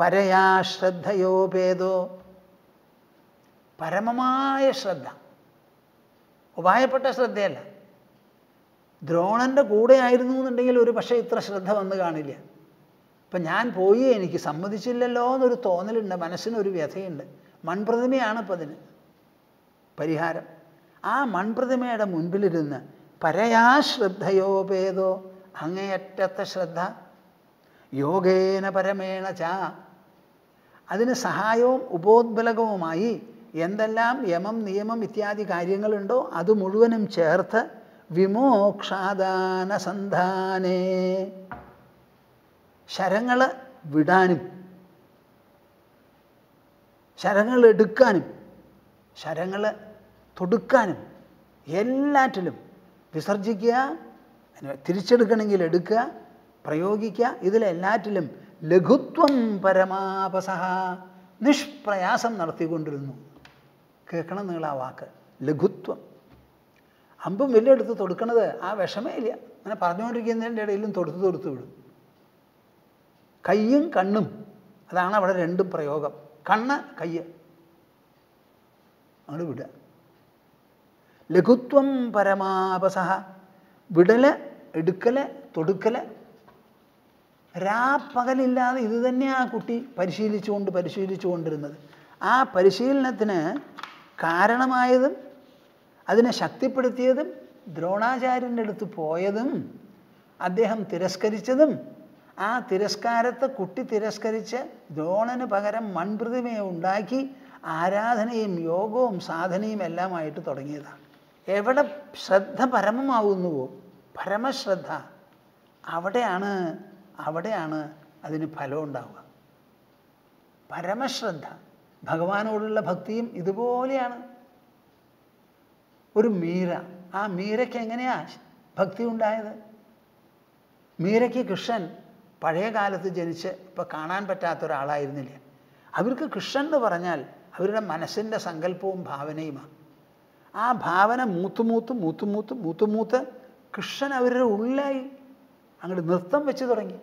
പരയാ ശ്രദ്ധയോ ശ്രദ്ധയോപേതോ പരമമായ ശ്രദ്ധ. ഉപായപ്പെട്ട ശ്രദ്ധയല്ല. ദ്രോണന്റെ കൂടെ ആയിരുന്നു എന്നുണ്ടെങ്കിൽ ഒരു പക്ഷേ ഇത്ര ശ്രദ്ധ വന്ന് കാണില്ല. ഇപ്പം ഞാൻ പോയി എനിക്ക് സമ്മതിച്ചില്ലല്ലോ എന്നൊരു തോന്നലുണ്ട് മനസ്സിനൊരു വ്യഥയുണ്ട്. മൺപ്രതിമയാണ് ഇപ്പം അതിന് പരിഹാരം. ആ മൺപ്രതിമയുടെ മുൻപിലിരുന്ന് പരയാ ശ്രദ്ധയോ ശ്രദ്ധയോപേതോ അങ്ങേയറ്റത്തെ ശ്രദ്ധ. യോഗേന പരമേണ ച അതിന് സഹായവും ഉപോത്ബലകവുമായി എന്തെല്ലാം യമം നിയമം ഇത്യാദി കാര്യങ്ങളുണ്ടോ അത് മുഴുവനും ചേർത്ത് വിമോക്ഷാദാന സന്ധാനേ ശരങ്ങൾ വിടാനും ശരങ്ങൾ എടുക്കാനും ശരങ്ങൾ തൊടുക്കാനും എല്ലാറ്റിലും വിസർജിക്കുക തിരിച്ചെടുക്കണമെങ്കിൽ എടുക്കുക പ്രയോഗിക്കുക ഇതിലെല്ലാറ്റിലും ലഘുത്വം പരമാപസഹ നിഷ്പ്രയാസം നടത്തിക്കൊണ്ടിരുന്നു. കേൾക്കണം നിങ്ങൾ ആ വാക്ക്. ലഘുത്വം. അമ്പും വില്ലെടുത്ത് തൊടുക്കണത് ആ വിഷമേ ഇല്ല. അങ്ങനെ പറഞ്ഞുകൊണ്ടിരിക്കുന്നതിന്റെ ഇടയിലും തൊടുത്ത് തൊടുത്ത് വിടും. കയ്യും കണ്ണും അതാണ് അവിടെ രണ്ടും പ്രയോഗം. കണ്ണ് കയ്യ്. അങ്ങോട്ട് വിടുക. ലഘുത്വം പരമാപസഹ. വിടൽ എടുക്കൽ തൊടുക്കൽ രാപ്പകലില്ലാതെ ഇത് തന്നെ ആ കുട്ടി പരിശീലിച്ചുകൊണ്ട് പരിശീലിച്ചു കൊണ്ടിരുന്നത് ആ പരിശീലനത്തിന് കാരണമായതും അതിനെ ശക്തിപ്പെടുത്തിയതും ദ്രോണാചാര്യന്റെ അടുത്ത് പോയതും അദ്ദേഹം തിരസ്കരിച്ചതും ആ തിരസ്കാരത്തെ കുട്ടി തിരസ്കരിച്ച് ദ്രോണന് പകരം മൺപ്രതിമയെ ഉണ്ടാക്കി ആരാധനയും യോഗവും സാധനയും എല്ലാമായിട്ട് തുടങ്ങിയതാണ്. എവിടെ ശ്രദ്ധ പരമമാവുന്നുവോ പരമശ്രദ്ധ അവിടെയാണ് അവിടെയാണ് അതിന് ഫലം ഉണ്ടാവുക. പരമശ്രദ്ധ ഭഗവാനോടുള്ള ഭക്തിയും ഇതുപോലെയാണ്. ഒരു മീര ആ മീരയ്ക്ക് എങ്ങനെയാ ഭക്തി ഉണ്ടായത്? മീരയ്ക്ക് കൃഷ്ണൻ പഴയ കാലത്ത് ജനിച്ച് ഇപ്പോൾ കാണാൻ പറ്റാത്ത ഒരാളായിരുന്നില്ല? അവർക്ക് കൃഷ്ണൻ എന്ന് പറഞ്ഞാൽ അവരുടെ മനസ്സിന്റെ സങ്കല്പവും ഭാവനയുമാണ്. ആ ഭാവന മൂത്തുമൂത്ത് മൂത്തുമൂത്ത് മൂത്തുമൂത്ത് കൃഷ്ണൻ അവരുടെ ഉള്ളിലായി അങ്ങോട്ട് നൃത്തം വെച്ച് തുടങ്ങി.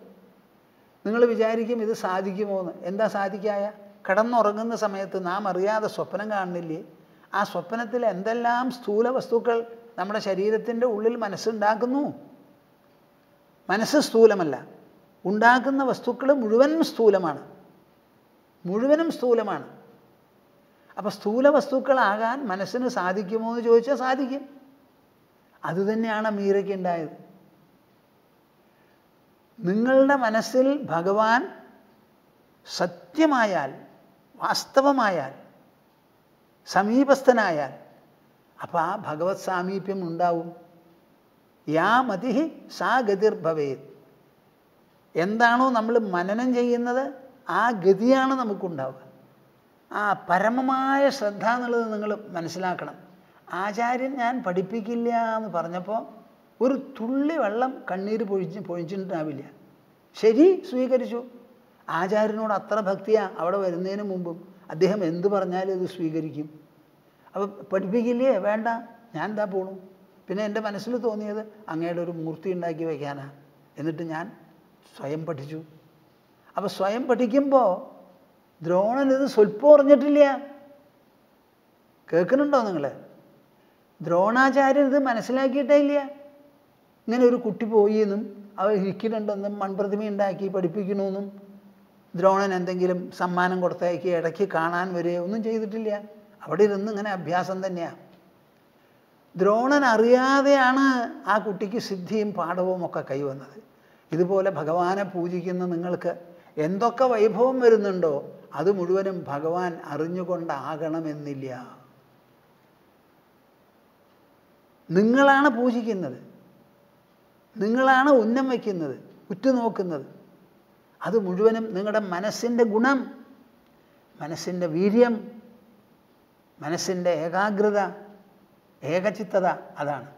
നിങ്ങൾ വിചാരിക്കും ഇത് സാധിക്കുമോ എന്ന് എന്താ സാധിക്കായ? കിടന്നുറങ്ങുന്ന സമയത്ത് നാം അറിയാതെ സ്വപ്നം കാണുന്നില്ലേ? ആ സ്വപ്നത്തിൽ എന്തെല്ലാം സ്ഥൂല വസ്തുക്കൾ നമ്മുടെ ശരീരത്തിന്റെ ഉള്ളിൽ മനസ്സുണ്ടാക്കുന്നു? മനസ്സ് സ്ഥൂലമല്ല. ഉണ്ടാക്കുന്ന വസ്തുക്കൾ മുഴുവനും സ്ഥൂലമാണ്. മുഴുവനും സ്ഥൂലമാണ്. അപ്പോൾ സ്ഥൂല വസ്തുക്കളാകാൻ മനസ്സിന് സാധിക്കുമോ എന്ന് ചോദിച്ചാൽ സാധിക്കും. അതുതന്നെയാണ് മീരയ്ക്ക് ഉണ്ടായത്. നിങ്ങളുടെ മനസ്സിൽ ഭഗവാൻ സത്യമായാൽ വാസ്തവമായാൽ സമീപസ്ഥനായാൽ അപ്പോൾ ആ ഭഗവത് സാമീപ്യം ഉണ്ടാവും. യാ മതി സാ ഗതിർഭവേത് എന്താണോ നമ്മൾ മനനം ചെയ്യുന്നത് ആ ഗതിയാണ് നമുക്കുണ്ടാവുക. ആ പരമമായ ശ്രദ്ധ എന്നുള്ളത് നിങ്ങൾ മനസ്സിലാക്കണം. ആചാര്യൻ ഞാൻ പഠിപ്പിക്കില്ല എന്ന് പറഞ്ഞപ്പോൾ ഒരു തുള്ളി വെള്ളം കണ്ണീര് പൊഴിച്ച് പൊഴിച്ചിട്ടുണ്ടാവില്ല ശരി സ്വീകരിച്ചു. ആചാര്യനോട് അത്ര ഭക്തിയാ അവിടെ വരുന്നതിന് മുമ്പും. അദ്ദേഹം എന്ത് പറഞ്ഞാലും ഇത് സ്വീകരിക്കും. അപ്പോൾ പഠിപ്പിക്കില്ലേ? വേണ്ട. ഞാൻ എന്താ പോണു. പിന്നെ എന്റെ മനസ്സിൽ തോന്നിയത് അങ്ങയുടെ ഒരു മൂർത്തി ഉണ്ടാക്കി വയ്ക്കാനാണ് എന്നിട്ട് ഞാൻ സ്വയം പഠിച്ചു. അപ്പോൾ സ്വയം പഠിക്കുമ്പോൾ ദ്രോണൻ ഇത് സ്വല്പം അറിഞ്ഞിട്ടില്ല. കേൾക്കുന്നുണ്ടോ നിങ്ങൾ ദ്രോണാചാര്യൻ ഇത് മനസ്സിലാക്കിയിട്ടേ ഇല്ല. ഇങ്ങനെ ഒരു കുട്ടി പോയി എന്നും അവർ ഇരിക്കുന്നുണ്ടെന്നും മൺപ്രതിമ ഉണ്ടാക്കി പഠിപ്പിക്കണമെന്നും ദ്രോണൻ എന്തെങ്കിലും സമ്മാനം കൊടുത്തയക്കി ഇടയ്ക്ക് കാണാൻ വരെ ഒന്നും ചെയ്തിട്ടില്ല. അവിടെ ഇരുന്ന് ഇങ്ങനെ അഭ്യാസം തന്നെയാണ് ദ്രോണൻ അറിയാതെയാണ് ആ കുട്ടിക്ക് സിദ്ധിയും പാഠവും ഒക്കെ കൈവന്നത്. ഇതുപോലെ ഭഗവാനെ പൂജിക്കുന്ന നിങ്ങൾക്ക് എന്തൊക്കെ വൈഭവം വരുന്നുണ്ടോ അത് മുഴുവനും ഭഗവാൻ അറിഞ്ഞുകൊണ്ടാകണമെന്നില്ല. നിങ്ങളാണ് പൂജിക്കുന്നത്. നിങ്ങളാണ് ഉന്നം വയ്ക്കുന്നത് ഉറ്റുനോക്കുന്നത് അത് മുഴുവനും നിങ്ങളുടെ മനസ്സിന്റെ ഗുണം മനസ്സിന്റെ വീര്യം മനസ്സിന്റെ ഏകാഗ്രത ഏകചിത്തത അതാണ്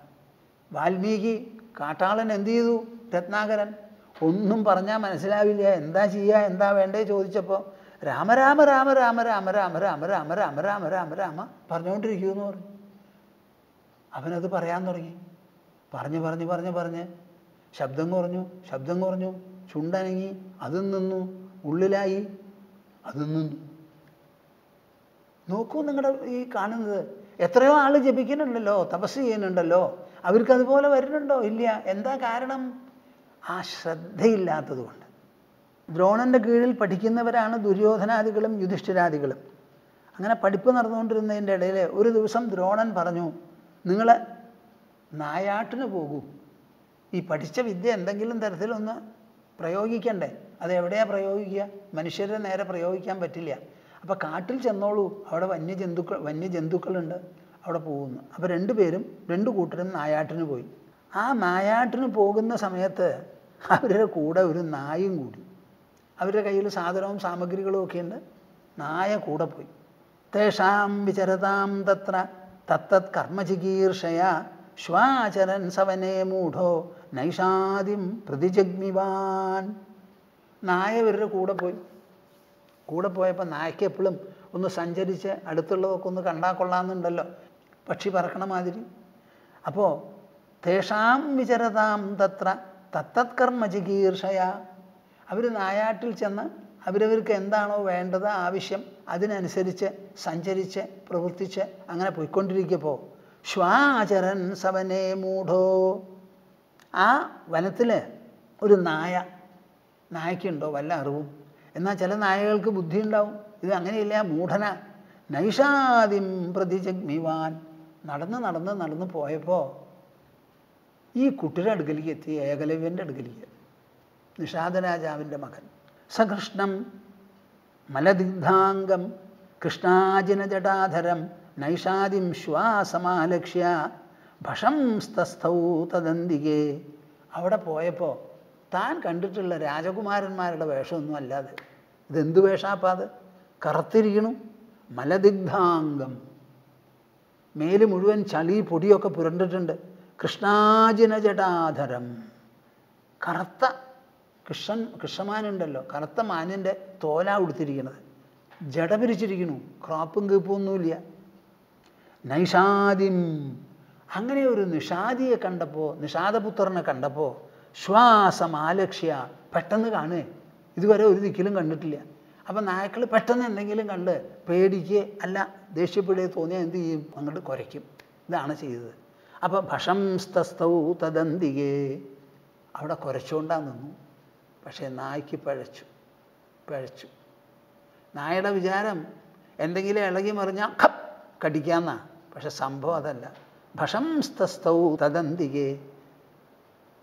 വാൽമീകി കാട്ടാളൻ എന്തു ചെയ്തു രത്നാകരൻ ഒന്നും പറഞ്ഞാൽ മനസ്സിലാവില്ല എന്താ ചെയ്യുക എന്താ വേണ്ടേ ചോദിച്ചപ്പോൾ രാമരാമ രാമ രാമ രാമ രാമ രാമ രാമ രാമ രാമ രാമ രാമ പറഞ്ഞുകൊണ്ടിരിക്കുമെന്ന് പറഞ്ഞു അവനത് പറയാൻ തുടങ്ങി പറഞ്ഞ് പറഞ്ഞ് പറഞ്ഞ് പറഞ്ഞ് ശബ്ദം കുറഞ്ഞു ശബ്ദം കുറഞ്ഞു. ചുണ്ടനങ്ങി അതും നിന്നു. ഉള്ളിലായി അത് നിന്നു. നോക്കൂ നിങ്ങളുടെ ഈ കാണുന്നത്. എത്രയോ ആൾ ജപിക്കുന്നുണ്ടല്ലോ തപസ് ചെയ്യുന്നുണ്ടല്ലോ. അവർക്ക് അതുപോലെ വരുന്നുണ്ടോ? ഇല്ല. എന്താ കാരണം? ആ ശ്രദ്ധയില്ലാത്തത് കൊണ്ട് ദ്രോണന്റെ കീഴിൽ പഠിക്കുന്നവരാണ് ദുര്യോധനാദികളും യുധിഷ്ഠിരാദികളും. അങ്ങനെ പഠിപ്പ് നടന്നുകൊണ്ടിരുന്നതിന്റെ ഇടയിൽ ഒരു ദിവസം ദ്രോണൻ പറഞ്ഞു നിങ്ങൾ നായാട്ടിന് പോകൂ. ഈ പഠിച്ച വിദ്യ എന്തെങ്കിലും തരത്തിലൊന്ന് പ്രയോഗിക്കണ്ടേ? അത് എവിടെയാ പ്രയോഗിക്കുക? മനുഷ്യരെ നേരെ പ്രയോഗിക്കാൻ പറ്റില്ല. അപ്പോൾ കാട്ടിൽ ചെന്നോളൂ. അവിടെ വന്യജന്തുക്കൾ വന്യജന്തുക്കളുണ്ട്. അവിടെ പോകുന്നു. അപ്പോൾ രണ്ടുപേരും രണ്ട് കൂട്ടരും നായാട്ടിന് പോയി. ആ നായാട്ടിന് പോകുന്ന സമയത്ത് അവരുടെ കൂടെ ഒരു നായും കൂടി. അവരുടെ കയ്യിൽ സാധനവും സാമഗ്രികളും ഒക്കെ ഉണ്ട്. നായ കൂടെ പോയി. തേഷാം വിചരതാം തത്ര തത്തത് കർമ്മചികീർഷയ ശ്വാചരൻ സവനേ മൂഢോ? നൈഷാദിം പ്രതിജഗ്മിവാൻ. നായ ഇവരുടെ കൂടെ പോയി. കൂടെ പോയപ്പോൾ നായ്ക്ക് എപ്പോഴും ഒന്ന് സഞ്ചരിച്ച് അടുത്തുള്ളതൊക്കെ ഒന്ന് കണ്ടാൽ കൊള്ളാമെന്നുണ്ടല്ലോ. പക്ഷി പറക്കണ മാതിരി. അപ്പോൾ തേഷാം വിചരതാം തത്ര തത്തത് കർമ്മ ചികീർഷയ. അവർ നായാട്ടിൽ ചെന്ന് അവരവർക്ക് എന്താണോ വേണ്ടത് ആവശ്യം അതിനനുസരിച്ച് സഞ്ചരിച്ച് പ്രവർത്തിച്ച് അങ്ങനെ പോയിക്കൊണ്ടിരിക്കുമ്പോൾ ശ്വാചരൻ സവനെ മൂഢോ? ആ വനത്തിൽ ഒരു നായ നായക്കുണ്ടോ വല്ല അറിവും? എന്നാൽ ചില നായകൾക്ക് ബുദ്ധി ഉണ്ടാവും ഇത് അങ്ങനെയില്ല മൂഢന. നൈഷാദിം പ്രതിജഗ്മിവാൻ. നടന്ന് നടന്ന് നടന്ന് പോയപ്പോൾ ഈ കുട്ടിയുടെ അടുക്കലേക്ക് എത്തി ഏകലവ്യന്റെ അടുക്കലേക്ക്. നിഷാദരാജാവിന്റെ മകൻ. സകൃഷ്ണം മലദിഗ്ധാംഗം കൃഷ്ണാജിനജടാധരം നൈഷാദിം ശ്വാസമാലക്ഷ്യ ഭഷംസ്തസ്ഥൗ തദന്തികെ. അവിടെ പോയപ്പോൾ താൻ കണ്ടിട്ടുള്ള രാജകുമാരന്മാരുടെ വേഷമൊന്നും അല്ലാതെ. ഇതെന്ത് വേഷാപ്പാ അത്? കറുത്തിരിക്കണു മലദിഗ്ധാംഗം. മേൽ മുഴുവൻ ചളി പൊടിയൊക്കെ പുരണ്ടിട്ടുണ്ട്. കൃഷ്ണാജിന ജടാധരം കറുത്ത കൃഷ്ണൻ കൃഷ്ണമാനുണ്ടല്ലോ കറുത്ത മാനിന്റെ തോല ഉടുത്തിരിക്കുന്നത് ജട പിരിച്ചിരിക്കണു ക്രോപ്പും കീപ്പൊന്നുമില്ല നൈഷാദിം അങ്ങനെ ഒരു നിഷാദിയെ കണ്ടപ്പോൾ നിഷാദപുത്രനെ കണ്ടപ്പോൾ ശ്വാസം ആലക്ഷ്യ പെട്ടെന്ന് കാണേ. ഇതുവരെ ഒരു ദിക്കിലും കണ്ടിട്ടില്ല. അപ്പം നായ്ക്കൾ പെട്ടെന്ന് എന്തെങ്കിലും കണ്ട് പേടിക്ക് അല്ല ദേഷ്യപ്പെടുക തോന്നിയാൽ എന്ത് ചെയ്യും? അങ്ങോട്ട് കുരയ്ക്കും. ഇതാണ് ചെയ്തത്. അപ്പം ഭഷംസ്തസ്തൗ തദന്തികേ. അവിടെ കുരച്ചുകൊണ്ടാ നിന്നു. പക്ഷേ നായ്ക്ക് പഴച്ചു പഴച്ചു. നായയുടെ വിചാരം എന്തെങ്കിലും ഇളകി മറിഞ്ഞാൽ ഖപ്പ് കടിക്കാന്നാ. പക്ഷെ സംഭവം അതല്ല. ഭഷംസ്തസ്തൗ തദന്തികെ.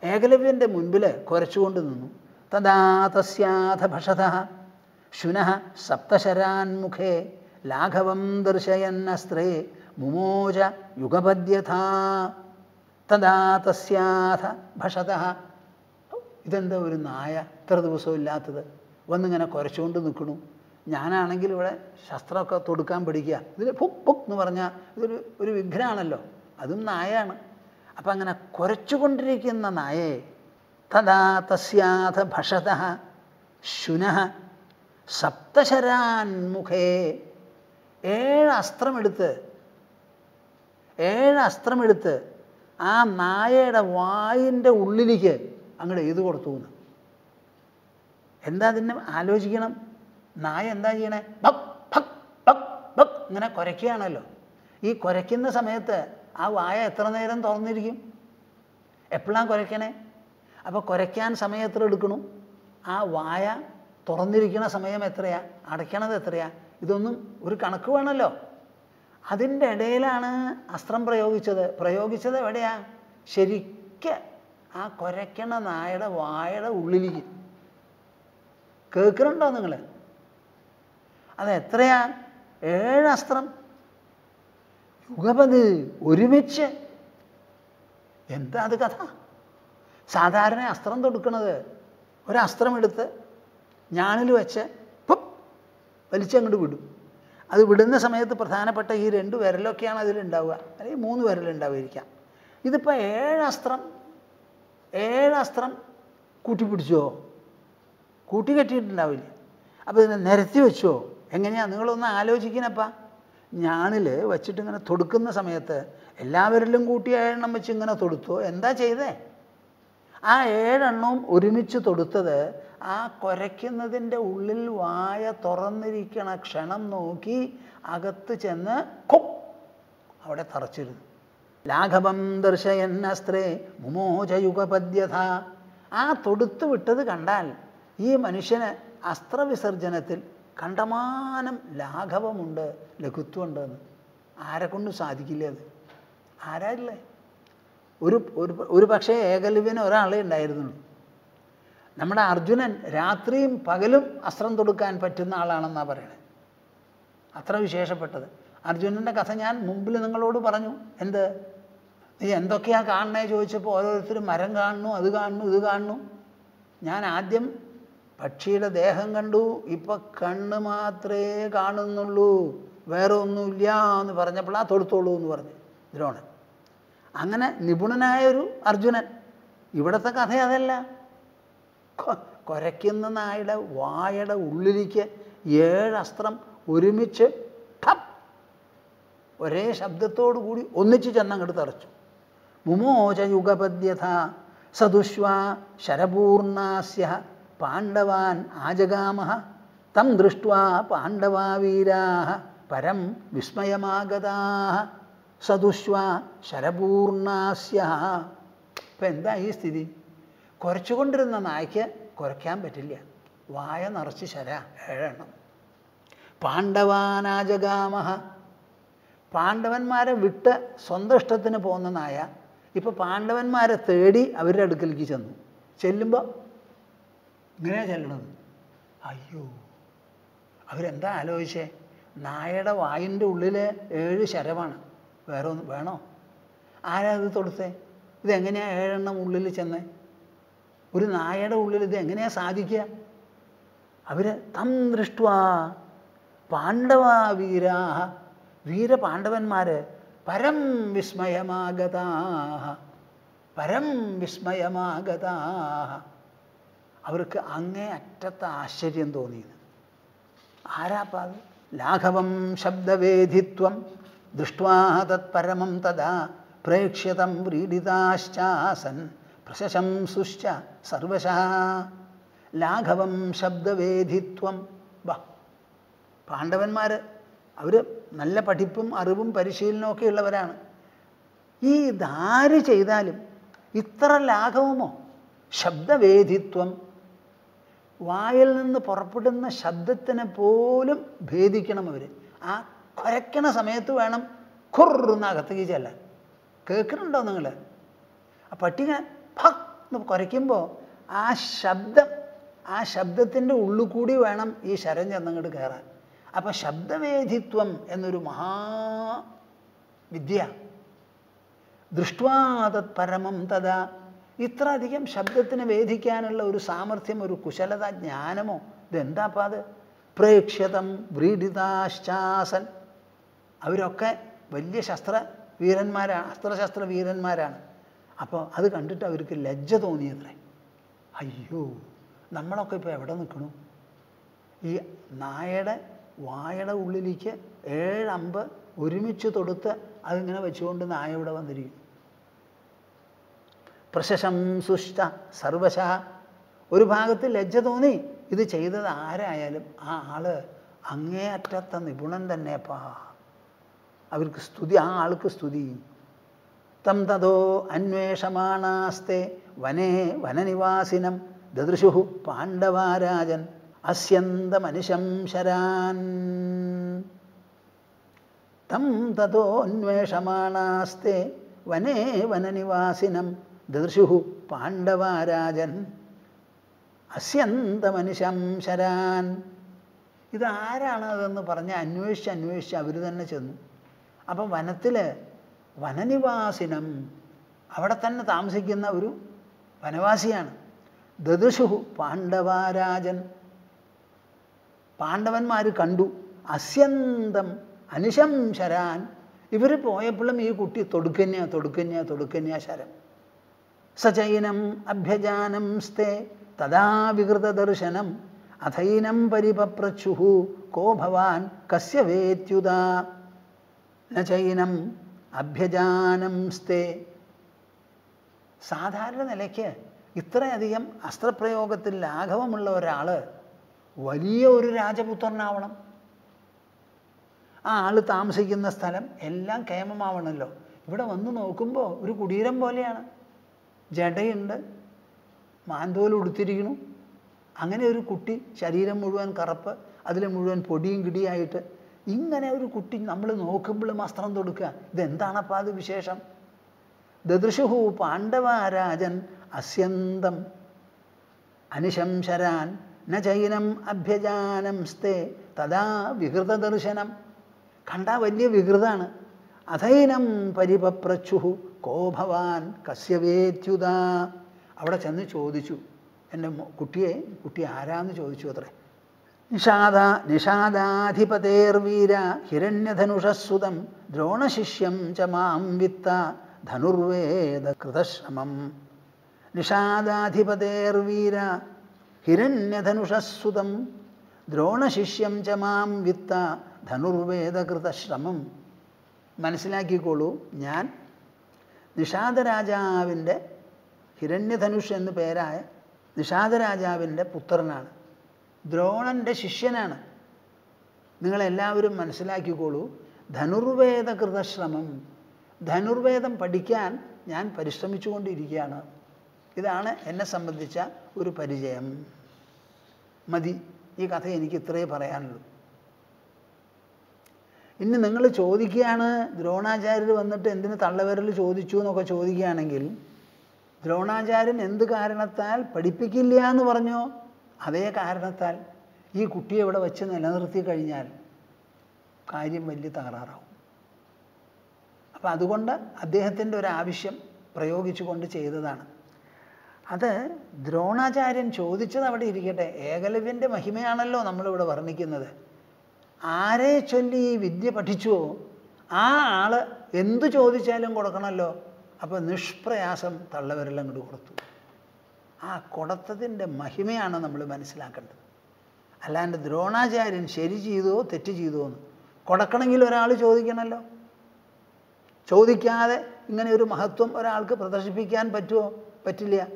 ഏകലവ്യന്റെ മുൻപിൽ കുരച്ചുകൊണ്ട് നിന്നു. തദാ തസ്യാഥ ഭഷത. ശുനഃ സപ്തശരാൻമുഖേ. ലാഘവം ദർശയന്നസ്ത്രേ മുമോച യുഗപദ്യഥ. തദാ തസ്യാഥ ഭഷത. ഇതെന്താ ഒരു നായ? ഇത്ര ദിവസവും ഇല്ലാത്തത്. വന്നിങ്ങനെ കുരച്ചുകൊണ്ട് നിൽക്കണു. ഞാനാണെങ്കിൽ ഇവിടെ ശസ്ത്രമൊക്കെ തൊടുക്കാൻ പിടിക്കുക ഇതിൽ പുക് പുക് എന്ന് പറഞ്ഞാൽ ഇതൊരു ഒരു വിഘ്നമാണല്ലോ. അതും നായയാണ്. അപ്പം അങ്ങനെ കുരച്ചുകൊണ്ടിരിക്കുന്ന നായയെ തഥാ തസ്യാഥ ഭഷത ശുനഃ സപ്തശരാൻമുഖേ ഏഴ് അസ്ത്രമെടുത്ത് ഏഴ് അസ്ത്രമെടുത്ത് ആ നായയുടെ വായിന്റെ ഉള്ളിലേക്ക് അങ്ങോട്ട് എഴുതു കൊടുത്തു എന്താ അതിനെ ആലോചിക്കണം? നായ എന്താ ചെയ്യണേ? ഭക് ഭക് ഭക് ഭക് ഇങ്ങനെ കുരയ്ക്കുകയാണല്ലോ. ഈ കുരയ്ക്കുന്ന സമയത്ത് ആ വായ എത്ര നേരം തുറന്നിരിക്കും? എപ്പോഴാണ് കുരയ്ക്കണേ? അപ്പോൾ കുരയ്ക്കാൻ സമയം എത്ര എടുക്കണു? ആ വായ തുറന്നിരിക്കുന്ന സമയം എത്രയാ? അടയ്ക്കണത് എത്രയാ? ഇതൊന്നും ഒരു കണക്ക് വേണമല്ലോ അതിന്റെ ഇടയിലാണ് അസ്ത്രം പ്രയോഗിച്ചത്. പ്രയോഗിച്ചത് എവിടെയാ? ശരിക്ക് ആ കുരയ്ക്കണ നായയുടെ വായയുടെ ഉള്ളിലേക്ക്. കേൾക്കുന്നുണ്ടോ നിങ്ങൾ അത് എത്രയാ ഏഴ് അസ്ത്രം. യുഗപത് ഒരുമിച്ച്. എന്താ അത് കഥ? സാധാരണ അസ്ത്രം തൊടുക്കണത് ഒരസ്ത്രമെടുത്ത് ഞാണിൽ വെച്ച് പുപ്പ് വലിച്ചങ്ങോട്ട് വിടും. അത് വിടുന്ന സമയത്ത് പ്രധാനപ്പെട്ട ഈ രണ്ട് വിരലൊക്കെയാണ് അതിലുണ്ടാവുക അല്ലെങ്കിൽ മൂന്ന് വിരലുണ്ടാവുമായിരിക്കാം ഇതിപ്പോൾ ഏഴ് അസ്ത്രം ഏഴ് അസ്ത്രം കൂട്ടിപ്പിടിച്ചോ? കൂട്ടി കെട്ടിയിട്ടുണ്ടാവില്ല? അപ്പോൾ ഇതിനെ നിരത്തി വെച്ചോ? എങ്ങനെയാ? നിങ്ങളൊന്ന് ആലോചിക്കണപ്പാ. ഞാണിൽ വച്ചിട്ട് ഇങ്ങനെ തൊടുക്കുന്ന സമയത്ത് എല്ലാവരിലും കൂട്ടി ഏഴെണ്ണം വെച്ച് ഇങ്ങനെ തൊടുത്തോ? എന്താ ചെയ്തേ? ആ ഏഴെണ്ണവും ഒരുമിച്ച് തൊടുത്തത് ആ കുരയ്ക്കുന്നതിന്റെ ഉള്ളിൽ വായ തുറന്നിരിക്കണ ക്ഷണം നോക്കി അകത്ത് ചെന്ന് കൊ അവിടെ തറച്ചിരുന്നു. ലാഘവം ദർശയന്നസ്ത്രേ മുമോചയുഗപദ്യഥ ആ തൊടുത്തു വിട്ടത് കണ്ടാൽ ഈ മനുഷ്യന് അസ്ത്രവിസർജനത്തിൽ കണ്ടമാനം ലാഘവമുണ്ട് ലഘുത്വമുണ്ടെന്ന്. ആരെ ആരെക്കൊണ്ടും സാധിക്കില്ല അത്. ആരായില്ലേ ഒരു ഒരു പക്ഷേ ഏകലവ്യന് ഒരാളെ ഉണ്ടായിരുന്നുള്ളൂ. നമ്മുടെ അർജുനൻ രാത്രിയും പകലും അസ്ത്രം തൊടുക്കാൻ പറ്റുന്ന ആളാണെന്നാണ് പറയണത് അത്ര വിശേഷപ്പെട്ടത്. അർജുനന്റെ കഥ ഞാൻ മുമ്പിൽ നിങ്ങളോട് പറഞ്ഞു. എന്ത്? നീ എന്തൊക്കെയാണ് കാണണേ ചോദിച്ചപ്പോൾ ഓരോരുത്തരും മരം കാണുന്നു അത് കാണുന്നു ഇത് കാണുന്നു. ഞാൻ ആദ്യം പക്ഷിയുടെ ദേഹം കണ്ടു. ഇപ്പൊ കണ്ണ് മാത്രമേ കാണുന്നുള്ളൂ. വേറെ ഒന്നുമില്ല എന്ന് പറഞ്ഞപ്പോൾ ആ തൊടുത്തോളൂ എന്ന് പറഞ്ഞു ദ്രോണൻ. അങ്ങനെ നിപുണനായ ഒരു അർജുനൻ. ഇവിടുത്തെ കഥ അതല്ല. കൊരയ്ക്കുന്ന നായുടെ വായയുടെ ഉള്ളിലേക്ക് ഏഴ് അസ്ത്രം ഒരുമിച്ച് ഠപ്പ് ഒരേ ശബ്ദത്തോടു കൂടി ഒന്നിച്ച് ചെന്നങ്ങോട്ട് തറച്ചു. മുമോച യുഗപദ്യഥ സദുഷ്വാ ശരപൂർണാസ്യ പാണ്ഡവാൻ ആജഗാമ തം ദൃഷ്ട്വാ പാണ്ഡവാ വീരാ പരം വിസ്മയമാഗതാ സദുഷ്വ ശരപൂർണാസ്യ ഇപ്പം എന്താ ഈ സ്ഥിതി? കുറച്ചുകൊണ്ടിരുന്ന നായ്ക്ക് കുറയ്ക്കാൻ പറ്റില്ല. വായ നിറച്ച് ശര ഏഴെണ്ണം. പാണ്ഡവാനാജഗാമ പാണ്ഡവന്മാരെ വിട്ട് സ്വന്തം ഇഷ്ടത്തിന് പോകുന്ന നായ. ഇപ്പോൾ പാണ്ഡവന്മാരെ തേടി അവരുടെ അടുക്കലേക്ക് ചെന്നു. ചെല്ലുമ്പോൾ ഇങ്ങനെയാ ചെല്ലണത്? അയ്യോ. അവരെന്താ ആലോചിച്ചേ? നായയുടെ വായിന്റെ ഉള്ളിൽ ഏഴ് ശരമാണ്. വേറെ ഒന്ന് വേണോ? ആരാ ഇത് തൊടുത്തേ? ഇതെങ്ങനെയാണ് ഏഴെണ്ണം ഉള്ളിൽ ചെന്നേ? ഒരു നായയുടെ ഉള്ളിൽ ഇത് എങ്ങനെയാണ് സാധിക്കുക അവർ തം ദൃഷ്ടുവാ പാണ്ഡവ വീരാ. വീരപാണ്ഡവന്മാർ പരം വിസ്മയമാഗതാ. പരം വിസ്മയമാഗതാ. അവർക്ക് അങ്ങേ അറ്റത്തെ ആശ്ചര്യം തോന്നിയത്. ആരാപ്പ ലാഘവം ശബ്ദവേദിത്വം ദൃഷ്ട്വാ തത്പരമം തഥാ പ്രേക്ഷ്യതം വ്രീഡിതാശ്ചാസൻ പ്രശംസുശ്ച സർവശ. ലാഘവം ശബ്ദവേദിത്വം വാ പാണ്ഡവന്മാർ അവർ നല്ല പഠിപ്പും അറിവും പരിശീലനവും ഒക്കെ ഉള്ളവരാണ്. ഈ ഇതാര് ചെയ്താലും ഇത്ര ലാഘവമോ? ശബ്ദവേദിത്വം വായിൽ നിന്ന് പുറപ്പെടുന്ന ശബ്ദത്തിനെ പോലും ഭേദിക്കണം അവർ ആ കുരയ്ക്കണ സമയത്ത് വേണം കുറുന്ന അകത്തേക്ക് ചെല്ലാൻ. കേൾക്കുന്നുണ്ടോ നിങ്ങൾ ആ പട്ടിക ഭക് കുരയ്ക്കുമ്പോൾ ആ ശബ്ദം ആ ശബ്ദത്തിന്റെ ഉള്ളിൽ കൂടി വേണം ഈ ശരം ചെന്നങ്ങോട്ട് കയറാൻ അപ്പം ശബ്ദവേദിത്വം എന്നൊരു മഹാ വിദ്യ. ദൃഷ്ട്വാതത് പരമം തഥാ ഇത്ര അധികം ശബ്ദത്തിന് വേദിക്കാനുള്ള ഒരു സാമർഥ്യം ഒരു കുശലത ജ്ഞാനമോ? ഇതെന്താപ്പാ അത്? പ്രേക്ഷിതം വ്രീഡിതാശ്ചാസൻ. അവരൊക്കെ വലിയ ശസ്ത്ര വീരന്മാരാണ് അസ്ത്രശസ്ത്ര വീരന്മാരാണ്. അപ്പോൾ അത് കണ്ടിട്ട് അവർക്ക് ലജ്ജ തോന്നിയത്രേ. അയ്യോ നമ്മളൊക്കെ ഇപ്പോൾ എവിടെ നിൽക്കണു ഈ നായയുടെ വായയുടെ ഉള്ളിലേക്ക് ഏഴമ്പ് ഒരുമിച്ച് തൊടുത്ത് അതിങ്ങനെ വെച്ചുകൊണ്ട് നായ ഇവിടെ വന്നിരിക്കും പ്രശംസുഷ്ട സർവശ. ഒരു ഭാഗത്ത് ലജ്ജ തോന്നി. ഇത് ചെയ്തത് ആരായാലും ആ ആൾ അങ്ങേയറ്റത്തെ നിപുണൻ തന്നെപ്പാ. അവർക്ക് സ്തുതി ആ ആൾക്ക് സ്തുതി. തം തതോ അന്വേഷമാണാസ്തെ വനേ വനനിവാസിനം ദദൃശു പാണ്ഡവാരാജൻ മനുഷ്യം ശരാൻ. തം തതോന്വേഷമാണാസ്തെ വനേ വനനിവാസിനം ദദൃശു പാണ്ഡവാരാജൻ. അസ്യന്തമനിശം ശരാൻ. ഇതാരാണ് അതെന്ന് പറഞ്ഞ് അന്വേഷിച്ച് അന്വേഷിച്ച് അവർ തന്നെ ചെന്നു. അപ്പം വനത്തിൽ വനനിവാസിനം അവിടെ തന്നെ താമസിക്കുന്ന ഒരു വനവാസിയാണ്. ദദൃശു പാണ്ഡവാരാജൻ. പാണ്ഡവന്മാർ കണ്ടു. അസ്യന്തം അനുശംശരാൻ ഇവർ പോയപ്പോഴും ഈ കുട്ടി തൊടുക്കന്യ തൊടുക്കന്യ തൊടുക്കന്യ ശരം. സചൈനം അഭ്യജാനം സ്തേ തഥാ വികൃതദർശനം അഥൈനം പരിപപ്രച്ഛു കോ ഭവാൻ കസ്യ വേത്യുത ന അഭ്യജാനം സ്തേ. സാധാരണ നിലയ്ക്ക് ഇത്രയധികം അസ്ത്രപ്രയോഗത്തിൽ ലാഘവമുള്ള ഒരാൾ വലിയ ഒരു രാജപുത്രനാവണം. ആ ആൾ താമസിക്കുന്ന സ്ഥലം എല്ലാം കേമമാവണമല്ലോ ഇവിടെ വന്ന് നോക്കുമ്പോൾ ഒരു കുടീരം പോലെയാണ്. ജടയുണ്ട് മാന്തോൽ ഉടുത്തിരിക്കുന്നു. അങ്ങനെ ഒരു കുട്ടി ശരീരം മുഴുവൻ കറുപ്പ് അതിൽ മുഴുവൻ പൊടിയും കിടിയായിട്ട് ഇങ്ങനെ ഒരു കുട്ടി നമ്മൾ നോക്കുമ്പോഴും വസ്ത്രം തൊടുക്കുക. ഇതെന്താണപ്പോൾ അത് വിശേഷം? ദദൃശുഹു പാണ്ഡവാരാജൻ അസ്യന്തം. അനുശംസരാൻ ന ചൈനം അഭ്യജാനം സ്തേ തഥാ വികൃതദർശനം. കണ്ട വലിയ വികൃതാണ്. അധൈനം പരിപപ്രച്ചുഹു കോ ഭവാൻ കസ്യവേദ്യുത? അവിടെ ചെന്ന് ചോദിച്ചു. എന്റെ കുട്ടിയെ കുട്ടി ആരാന്ന് ചോദിച്ചു അത്രേ. നിഷാദ നിഷാദാധിപതേർവീര ഹിരണ്യധനുഷസ്സുതം ദ്രോണശിഷ്യം ച മാം വിത്ത ധനുർവേദ കൃതശ്രമം. നിഷാദാധിപതേർവീര ഹിരണ്യധനുഷസ്സുതം ദ്രോണശിഷ്യം ച മാം വിത്ത ധനുർവേദകൃതശ്രമം മനസ്സിലാക്കിക്കോളൂ ഞാൻ നിഷാദരാജാവിന്റെ ഹിരണ്യധനുഷ് എന്ന് പേരായ നിഷാദരാജാവിന്റെ പുത്രനാണ്. ദ്രോണന്റെ ശിഷ്യനാണ്. നിങ്ങളെല്ലാവരും മനസ്സിലാക്കിക്കോളൂ ധനുർവേദകൃതശ്രമം ധനുർവേദം പഠിക്കാൻ ഞാൻ പരിശ്രമിച്ചുകൊണ്ടിരിക്കുകയാണ്. ഇതാണ് എന്നെ സംബന്ധിച്ച ഒരു പരിചയം. മതി ഈ കഥ എനിക്ക് ഇത്രയേ പറയാനുള്ളൂ. ഇനി നിങ്ങൾ ചോദിക്കുകയാണ് ദ്രോണാചാര്യർ വന്നിട്ട് എന്തിന് തള്ളവരൽ ചോദിച്ചു എന്നൊക്കെ ചോദിക്കുകയാണെങ്കിൽ ദ്രോണാചാര്യൻ എന്ത് കാരണത്താൽ പഠിപ്പിക്കില്ല എന്ന് പറഞ്ഞോ? അതേ കാരണത്താൽ ഈ കുട്ടിയെ ഇവിടെ വെച്ച് നിലനിർത്തി കഴിഞ്ഞാൽ കാര്യം വലിയ തകരാറാവും. അപ്പം അതുകൊണ്ട് അദ്ദേഹത്തിന്റെ ഒരു ആവശ്യം പ്രയോഗിച്ചുകൊണ്ട് ചെയ്തതാണ്. അത് ദ്രോണാചാര്യൻ ചോദിച്ചത് അവിടെ ഇരിക്കട്ടെ ഏകലവ്യന്റെ മഹിമയാണല്ലോ നമ്മളിവിടെ വർണിക്കുന്നത്. ആരെ ചൊല്ലി ഈ വിദ്യ പഠിച്ചുവോ? ആ ആൾ എന്തു ചോദിച്ചാലും കൊടുക്കണമല്ലോ അപ്പോൾ നിഷ്പ്രയാസം തള്ളവരെല്ലാം അങ്ങോട്ട് കൊടുത്തു. ആ കൊടുത്തതിന്റെ മഹിമയാണ് നമ്മൾ മനസ്സിലാക്കേണ്ടത്. അല്ലാണ്ട് ദ്രോണാചാര്യൻ ശരി ചെയ്തോ തെറ്റ് ചെയ്തോ എന്ന് കൊടുക്കണമെങ്കിൽ ഒരാൾ ചോദിക്കണമല്ലോ ചോദിക്കാതെ ഇങ്ങനെ ഒരു മഹത്വം ഒരാൾക്ക് പ്രദർശിപ്പിക്കാൻ പറ്റുമോ? പറ്റില്ല.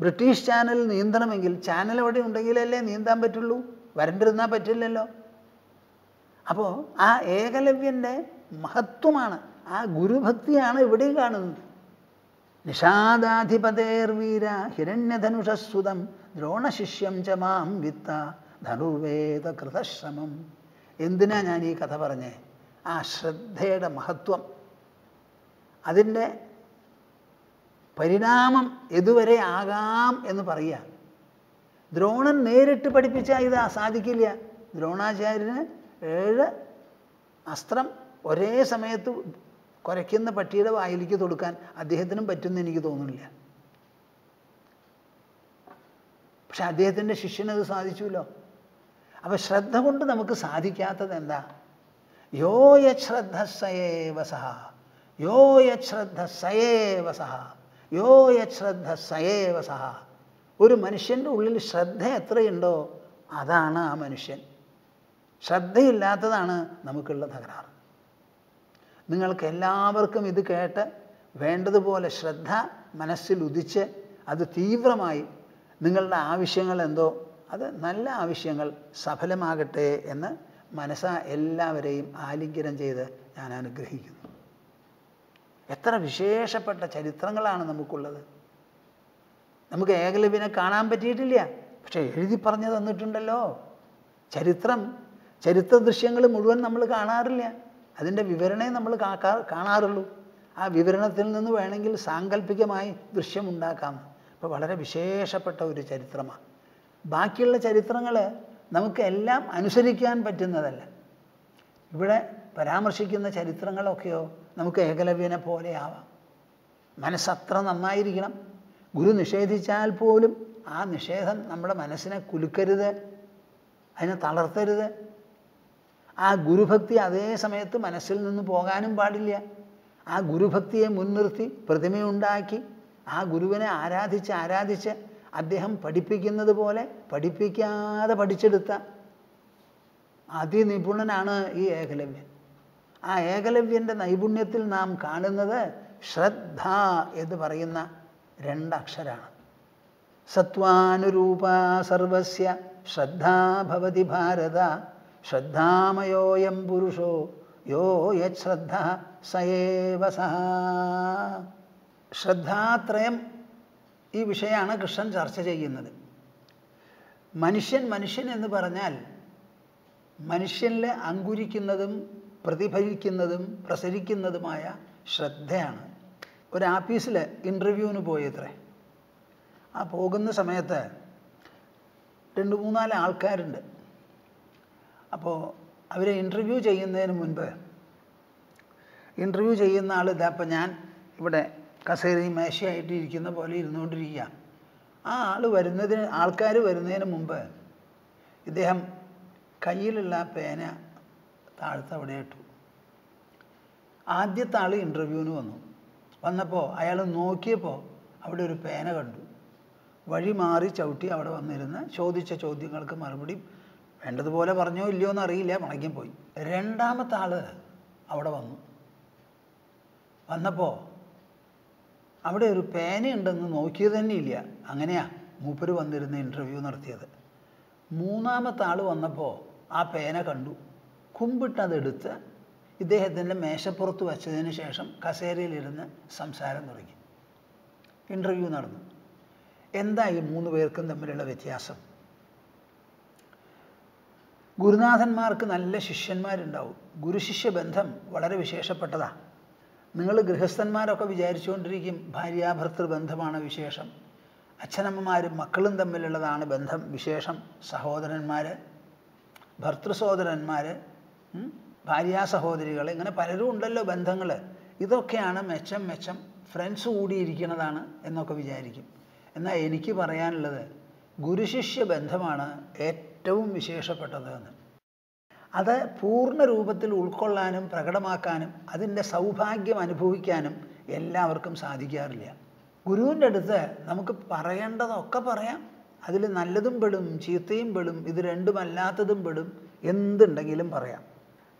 ബ്രിട്ടീഷ് ചാനൽ നീന്തണമെങ്കിൽ ചാനൽ എവിടെ ഉണ്ടെങ്കിലല്ലേ നീന്താൻ പറ്റുള്ളൂ? വരണ്ടിരുന്നാൽ പറ്റില്ലല്ലോ. അപ്പോൾ ആ ഏകലവ്യന്റെ മഹത്വമാണ് ആ ഗുരുഭക്തിയാണ് ഇവിടെ കാണുന്നത്. നിഷാദാധിപതേർവീര ഹിരണ്യധനുഷസ്സുതം ദ്രോണശിഷ്യം ച മാം വിത്ത ധനുർവേദ കൃതശ്രമം എന്തിനാ ഞാൻ ഈ കഥ പറഞ്ഞേ? ആ ശ്രദ്ധയുടെ മഹത്വം. അതിന്റെ പരിണാമം എതുവരെ ആകാം എന്ന് പറയുക. ദ്രോണൻ നേരിട്ട് പഠിപ്പിച്ചാൽ ഇത് സാധിക്കില്ല. ദ്രോണാചാര്യന് ഏഴ് അസ്ത്രം ഒരേ സമയത്ത് കുരയ്ക്കുന്ന പട്ടിയുടെ വായിലേക്ക് തൊടുക്കാൻ അദ്ദേഹത്തിനും പറ്റുമെന്ന് എനിക്ക് തോന്നുന്നില്ല. പക്ഷെ അദ്ദേഹത്തിന്റെ ശിഷ്യനത് സാധിച്ചുല്ലോ. അപ്പം ശ്രദ്ധ കൊണ്ട് നമുക്ക് സാധിക്കാത്തത് എന്താ? യോ യശ്രദ്ധ സയേവ സഹ യോ യശ്രദ്ധ സയേവ സഹ യോ യശ്രദ്ധ സയേവ സഹ ഒരു മനുഷ്യന്റെ ഉള്ളിൽ ശ്രദ്ധ എത്രയുണ്ടോ അതാണ് ആ മനുഷ്യൻ. ശ്രദ്ധയില്ലാത്തതാണ് നമുക്കുള്ള തകരാറ്. നിങ്ങൾക്ക് എല്ലാവർക്കും ഇത് കേട്ട് വേണ്ടതുപോലെ ശ്രദ്ധ മനസ്സിൽ ഉദിച്ച് അത് തീവ്രമായി നിങ്ങളുടെ ആവശ്യങ്ങൾ എന്തോ അത് നല്ല ആവശ്യങ്ങൾ സഫലമാകട്ടെ എന്ന് മനസ്സാ എല്ലാവരെയും ആലിംഗനം ചെയ്ത് ഞാൻ അനുഗ്രഹിക്കുന്നു. എത്ര വിശേഷപ്പെട്ട ചരിത്രങ്ങളാണ് നമുക്കുള്ളത്. നമുക്ക് ഏകലവ്യനെ കാണാൻ പറ്റിയിട്ടില്ല. പക്ഷേ എഴുതി പറഞ്ഞു തന്നിട്ടുണ്ടല്ലോ. ചരിത്രം ചരിത്ര ദൃശ്യങ്ങൾ മുഴുവൻ നമ്മൾ കാണാറില്ല. അതിന്റെ വിവരണേ നമ്മൾ കാണാറുള്ളൂ. ആ വിവരണത്തിൽ നിന്ന് വേണമെങ്കിൽ സാങ്കല്പികമായി ദൃശ്യമുണ്ടാക്കാം അപ്പോൾ വളരെ വിശേഷപ്പെട്ട ഒരു ചരിത്രമാണ്. ബാക്കിയുള്ള ചരിത്രങ്ങൾ നമുക്ക് എല്ലാം അനുസരിക്കാൻ പറ്റുന്നതല്ല. ഇവിടെ പരാമർശിക്കുന്ന ചരിത്രങ്ങളൊക്കെയോ നമുക്ക് ഏകലവ്യനെ പോലെ ആവാം. മനസ്സത്ര നന്നായിരിക്കണം. ഗുരു നിഷേധിച്ചാൽ പോലും ആ നിഷേധം നമ്മുടെ മനസ്സിനെ കുലുക്കരുത് അതിനെ തളർത്തരുത്. ആ ഗുരുഭക്തി അതേ സമയത്ത് മനസ്സിൽ നിന്ന് പോകാനും പാടില്ല. ആ ഗുരുഭക്തിയെ മുൻനിർത്തി പ്രതിമയുണ്ടാക്കി ആ ഗുരുവിനെ ആരാധിച്ച് ആരാധിച്ച് അദ്ദേഹം പഠിപ്പിക്കുന്നത് പോലെ പഠിപ്പിക്കാതെ പഠിച്ചെടുത്ത അതിനിപുണനാണ് ഈ ഏകലവ്യൻ. ആ ഏകലവ്യന്റെ നൈപുണ്യത്തിൽ നാം കാണുന്നത് ശ്രദ്ധ എന്ന് പറയുന്ന രണ്ടക്ഷരാണ്. സത്വാനുരൂപ സർവസ്യ ശ്രദ്ധാ ഭവതി ഭാരത ശ്രദ്ധാമയോയം പുരുഷോ യോ യശ്രദ്ധ സയേവ സഹ ശ്രദ്ധാത്രയം ഈ വിഷയമാണ് കൃഷ്ണൻ ചർച്ച ചെയ്യുന്നത്. മനുഷ്യൻ മനുഷ്യൻ എന്ന് പറഞ്ഞാൽ മനുഷ്യനിൽ അങ്കുരിക്കുന്നതും പ്രതിഫലിക്കുന്നതും പ്രസരിക്കുന്നതുമായ ശ്രദ്ധയാണ്. ഒരു ആഫീസിൽ ഇന്റർവ്യൂവിന് പോയത്രേ ആ പോകുന്ന സമയത്ത് രണ്ട് മൂന്നാൽ ആൾക്കാരുണ്ട്. അപ്പോൾ അവരെ ഇന്റർവ്യൂ ചെയ്യുന്നതിന് മുൻപ് ഇന്റർവ്യൂ ചെയ്യുന്ന ആൾ ഇതാ അപ്പം ഞാൻ ഇവിടെ കസേരി മേശയായിട്ട് ഇരിക്കുന്ന പോലെ ഇരുന്നുകൊണ്ടിരിക്കുക. ആ ആൾ വരുന്നതിന് ആൾക്കാർ വരുന്നതിന് മുമ്പ് ഇദ്ദേഹം കയ്യിലുള്ള പേന താഴ്ത്തവിടെ ഇട്ടു. ആദ്യത്തെ ആൾ ഇന്റർവ്യൂവിന് വന്നു. വന്നപ്പോൾ അയാൾ നോക്കിയപ്പോൾ അവിടെ ഒരു പേന കണ്ടു. വഴി മാറി ചവിട്ടി അവിടെ വന്നിരുന്ന് ചോദിച്ച ചോദ്യങ്ങൾക്ക് മറുപടി വേണ്ടതുപോലെ പറഞ്ഞോ ഇല്ലയോ എന്ന് അറിയില്ല എന്നറിയില്ല പോയി രണ്ടാമത്തെ ആൾ അവിടെ വന്നു. വന്നപ്പോൾ അവിടെ ഒരു പേനയുണ്ടെന്ന് നോക്കിയത് തന്നെ ഇല്ല. അങ്ങനെയാ മൂപ്പര് വന്നിരുന്ന ഇന്റർവ്യൂ നടത്തിയത്. മൂന്നാമത്തെ ആൾ വന്നപ്പോൾ ആ പേന കണ്ടു. കുമ്പിട്ടതെടുത്ത് ഇദ്ദേഹത്തിന്റെ മേശപ്പുറത്ത് വച്ചതിന് ശേഷം കസേരയിലിരുന്ന് സംസാരം തുടങ്ങി. ഇന്റർവ്യൂ നടന്നു. എന്താ ഈ മൂന്ന് പേർക്കും തമ്മിലുള്ള വ്യത്യാസം? ഗുരുനാഥന്മാർക്ക് നല്ല ശിഷ്യന്മാരുണ്ടാവും. ഗുരുശിഷ്യ ബന്ധം വളരെ വിശേഷപ്പെട്ടതാണ് നിങ്ങൾ ഗൃഹസ്ഥന്മാരൊക്കെ വിചാരിച്ചുകൊണ്ടിരിക്കും ഭാര്യാഭർത്തൃ ബന്ധമാണ് വിശേഷം. അച്ഛനമ്മമാരും മക്കളും തമ്മിലുള്ളതാണ് ബന്ധം വിശേഷം. സഹോദരന്മാർ ഭർത്തൃസഹോദരന്മാർ ഭാര്യാ സഹോദരികൾ ഇങ്ങനെ പലരും ഉണ്ടല്ലോ ബന്ധങ്ങൾ ഇതൊക്കെയാണ് മെച്ചം മെച്ചം ഫ്രണ്ട്സ് കൂടിയിരിക്കുന്നതാണ് എന്നൊക്കെ വിചാരിക്കും. എന്നാൽ എനിക്ക് പറയാനുള്ളത് ഗുരുശിഷ്യ ബന്ധമാണ് ഏറ്റവും വിശേഷപ്പെട്ടത് എന്ന്. അത് പൂർണ രൂപത്തിൽ ഉൾക്കൊള്ളാനും പ്രകടമാക്കാനും അതിന്റെ സൗഭാഗ്യം അനുഭവിക്കാനും എല്ലാവർക്കും സാധിക്കാറില്ല. ഗുരുവിന്റെ അടുത്ത് നമുക്ക് പറയേണ്ടതൊക്കെ പറയാം. അതിൽ നല്ലതും പെടും ചീത്തയും പെടും ഇത് രണ്ടുമല്ലാത്തതും പെടും എന്തുണ്ടെങ്കിലും പറയാം.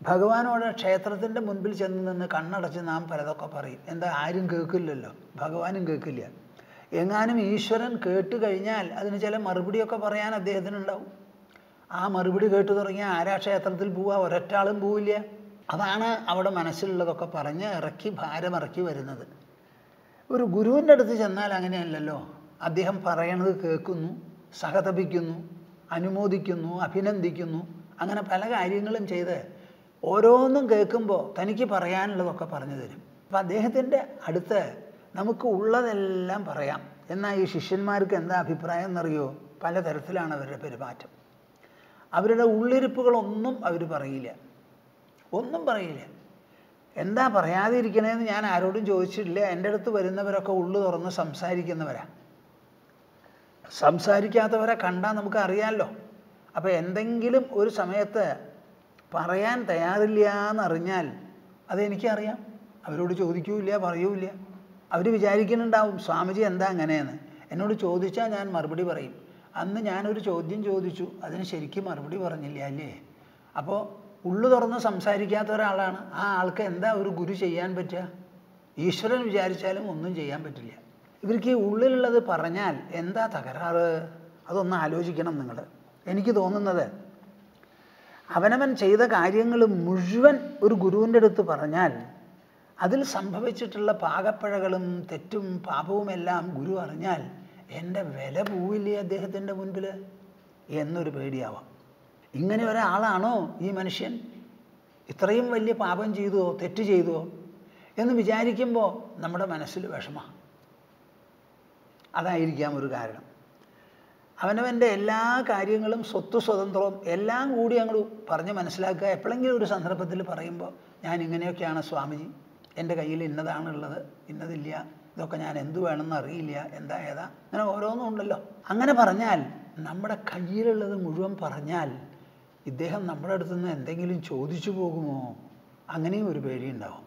ഭഗവാനോട് ക്ഷേത്രത്തിന്റെ മുൻപിൽ ചെന്ന് നിന്ന് കണ്ണടച്ച് നാം പലതൊക്കെ പറയും. എന്താ ആരും കേൾക്കില്ലല്ലോ. ഭഗവാനും കേൾക്കില്ല. എങ്ങാനും ഈശ്വരൻ കേട്ട് കഴിഞ്ഞാൽ അതിന് ചില മറുപടിയൊക്കെ പറയാൻ അദ്ദേഹത്തിനുണ്ടാവും. ആ മറുപടി കേട്ടു തുടങ്ങിയാൽ ആരാ ക്ഷേത്രത്തിൽ പോവുക? ഒരൊറ്റാളും പോവില്ല. അതാണ് അവിടെ മനസ്സിലുള്ളതൊക്കെ പറഞ്ഞ് ഇറക്കി ഭാരമിറക്കി വരുന്നത്. ഒരു ഗുരുവിന്റെ അടുത്ത് ചെന്നാൽ അങ്ങനെയല്ലല്ലോ. അദ്ദേഹം പറയണത് കേൾക്കുന്നു സഹതപിക്കുന്നു അനുമോദിക്കുന്നു അഭിനന്ദിക്കുന്നു അങ്ങനെ പല കാര്യങ്ങളും ചെയ്ത് ഓരോന്നും കേൾക്കുമ്പോൾ തനിക്ക് പറയാനുള്ളതൊക്കെ പറഞ്ഞു തരും. അപ്പം അദ്ദേഹത്തിന്റെ അടുത്ത് നമുക്ക് ഉള്ളതെല്ലാം പറയാം. എന്നാൽ ഈ ശിഷ്യന്മാർക്ക് എന്താ അഭിപ്രായം എന്നറിയോ? പലതരത്തിലാണ് അവരുടെ പെരുമാറ്റം. അവരുടെ ഉള്ളിരിപ്പുകളൊന്നും അവർ പറയില്ല. ഒന്നും പറയില്ല. എന്താ പറയാതിരിക്കണേന്ന് ഞാൻ ആരോടും ചോദിച്ചിട്ടില്ല. എന്റെ അടുത്ത് വരുന്നവരൊക്കെ ഉള്ളു തുറന്ന് സംസാരിക്കുന്നവരാ. സംസാരിക്കാത്തവരെ കണ്ടാൽ നമുക്ക് അറിയാമല്ലോ അപ്പോൾ എന്തെങ്കിലും ഒരു സമയത്ത് പറയാൻ തയ്യാറില്ല എന്നറിഞ്ഞാൽ അതെനിക്കറിയാം. അവരോട് ചോദിക്കൂല പറയൂല അവർ വിചാരിക്കുന്നുണ്ടാവും സ്വാമിജി എന്താ അങ്ങനെയെന്ന്? എന്നോട് ചോദിച്ചാൽ ഞാൻ മറുപടി പറയും. അന്ന് ഞാനൊരു ചോദ്യം ചോദിച്ചു അതിന് ശരിക്കും മറുപടി പറഞ്ഞില്ല അല്ലേ? അപ്പോൾ ഉള്ളു തുറന്ന് സംസാരിക്കാത്ത ഒരാളാണ്. ആ ആൾക്ക് എന്താ ഒരു ഗുരു ചെയ്യാൻ പറ്റുക ഈശ്വരൻ വിചാരിച്ചാലും ഒന്നും ചെയ്യാൻ പറ്റില്ല. ഇവർക്ക് ഈ ഉള്ളിലുള്ളത് പറഞ്ഞാൽ എന്താ തകരാറ്? അതൊന്ന് ആലോചിക്കണം നിങ്ങൾ എനിക്ക് തോന്നുന്നത് അവനവൻ ചെയ്ത കാര്യങ്ങൾ മുഴുവൻ ഒരു ഗുരുവിന്റെ അടുത്ത് പറഞ്ഞാൽ അതിൽ സംഭവിച്ചിട്ടുള്ള പാകപ്പഴകളും തെറ്റും പാപവുമെല്ലാം ഗുരു അറിഞ്ഞാൽ എന്റെ വില പോവില്ലേ അദ്ദേഹത്തിന്റെ മുൻപിൽ? എന്നൊരു പേടിയാവാം. ഇങ്ങനെ ഒരാളാണോ ഈ മനുഷ്യൻ? ഇത്രയും വലിയ പാപം ചെയ്തുവോ തെറ്റ് ചെയ്തുവോ? എന്ന് വിചാരിക്കുമ്പോൾ നമ്മുടെ മനസ്സിൽ വിഷമ. അതായിരിക്കാം ഒരു കാരണം. അവനവന്റെ എല്ലാ കാര്യങ്ങളും സ്വത്ത് സ്വതന്ത്രവും എല്ലാം കൂടി അങ്ങോട്ട് പറഞ്ഞ് മനസ്സിലാക്കുക. എപ്പോഴെങ്കിലും ഒരു സന്ദർഭത്തിൽ പറയുമ്പോൾ ഞാൻ ഇങ്ങനെയൊക്കെയാണ് സ്വാമിജി എന്റെ കയ്യിൽ ഇന്നതാണുള്ളത് ഇന്നതില്ല ഇതൊക്കെ ഞാൻ എന്തു വേണമെന്ന് അറിയില്ല എന്താ ഏതാ? അങ്ങനെ ഓരോന്നും ഉണ്ടല്ലോ. അങ്ങനെ പറഞ്ഞാൽ നമ്മുടെ കയ്യിലുള്ളത് മുഴുവൻ പറഞ്ഞാൽ ഇദ്ദേഹം നമ്മുടെ അടുത്ത് നിന്ന് എന്തെങ്കിലും ചോദിച്ചു പോകുമോ? അങ്ങനെയും ഒരു പേടിയുണ്ടാവും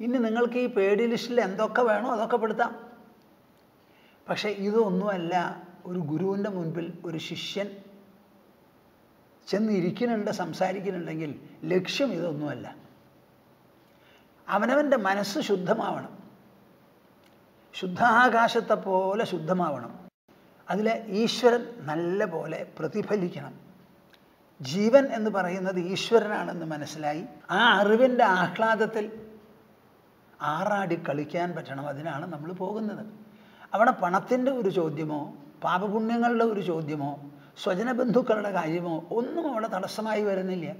ഇനി നിങ്ങൾക്ക് ഈ പേടി ലിസ്റ്റിൽ എന്തൊക്കെ വേണോ അതൊക്കെ പെടുത്താം. പക്ഷേ ഇതൊന്നുമല്ല. ഒരു ഗുരുവിന്റെ മുൻപിൽ ഒരു ശിഷ്യൻ ചെന്നിരിക്കുന്നുണ്ട് സംസാരിക്കുന്നുണ്ടെങ്കിൽ ലക്ഷ്യം ഇതൊന്നുമല്ല. അവനവന്റെ മനസ്സ് ശുദ്ധമാവണം. ശുദ്ധാകാശത്തെ പോലെ ശുദ്ധമാവണം. അതിൽ ഈശ്വരൻ നല്ല പോലെ പ്രതിഫലിക്കണം. ജീവൻ എന്ന് പറയുന്നത് ഈശ്വരനാണെന്ന് മനസ്സിലായി. ആ അറിവിന്റെ ആഹ്ലാദത്തിൽ ആറാടി കളിക്കാൻ പറ്റണം. അതിനാണ് നമ്മൾ പോകുന്നത്. അവിടെ പണത്തിന്റെ ഒരു ചോദ്യമോ പാപപുണ്യങ്ങളുടെ ഒരു ചോദ്യമോ സ്വജനബന്ധുക്കളുടെ കാര്യമോ ഒന്നും അവിടെ തടസ്സമായി വരുന്നില്ല.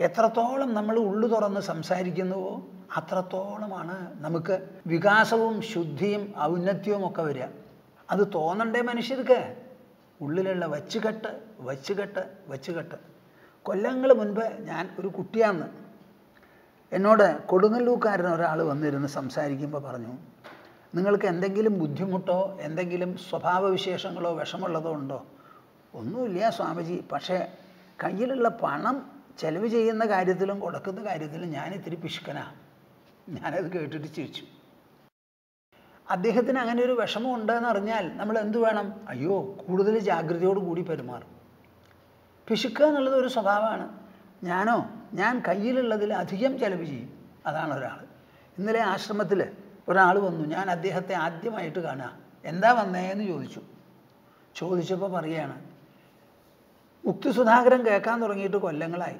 എത്രത്തോളം നമ്മൾ ഉള്ളു തുറന്ന് സംസാരിക്കുന്നുവോ അത്രത്തോളമാണ് നമുക്ക് വികാസവും ശുദ്ധിയും ഔന്നത്യവും ഒക്കെ വരിക. അത് തോന്നണ്ടേ മനുഷ്യർക്ക്? ഉള്ളിലുള്ള വച്ചുകെട്ട് വച്ചുകെട്ട് വച്ചുകെട്ട്. കൊല്ലങ്ങൾ മുൻപ് ഞാൻ ഒരു കുട്ടിയാന്ന്. എന്നോട് കൊടുങ്ങല്ലൂക്കാരൻ ഒരാൾ വന്നിരുന്ന് സംസാരിക്കുമ്പോൾ പറഞ്ഞു നിങ്ങൾക്ക് എന്തെങ്കിലും ബുദ്ധിമുട്ടോ എന്തെങ്കിലും സ്വഭാവവിശേഷങ്ങളോ വിഷമുള്ളതോ ഉണ്ടോ? ഒന്നുമില്ല സ്വാമിജി. പക്ഷേ കയ്യിലുള്ള പണം ചെലവ് ചെയ്യുന്ന കാര്യത്തിലും കൊടുക്കുന്ന കാര്യത്തിലും ഞാൻ ഇത്തിരി പിശുക്കനാണ് ഞാനത് കേട്ടിട്ട് ചിരിച്ചു. അദ്ദേഹത്തിന് അങ്ങനെ ഒരു വിഷമം ഉണ്ടെന്ന് അറിഞ്ഞാൽ നമ്മൾ എന്തു വേണം? അയ്യോ കൂടുതൽ ജാഗ്രതയോട് കൂടി പെരുമാറും. പിശുക്കുക എന്നുള്ളത് ഒരു സ്വഭാവമാണ്. ഞാനോ ഞാൻ കയ്യിലുള്ളതിൽ അധികം ചെലവ് ചെയ്യും. അതാണ് ഒരാൾ ഇന്നലെ ആശ്രമത്തിൽ ഒരാൾ വന്നു ഞാൻ അദ്ദേഹത്തെ ആദ്യമായിട്ട് കാണുക. എന്താ വന്നേന്ന് ചോദിച്ചു. ചോദിച്ചപ്പോൾ പറയുകയാണ് മുക്തി സുധാകരൻ കേൾക്കാൻ തുടങ്ങിയിട്ട് കൊല്ലങ്ങളായി.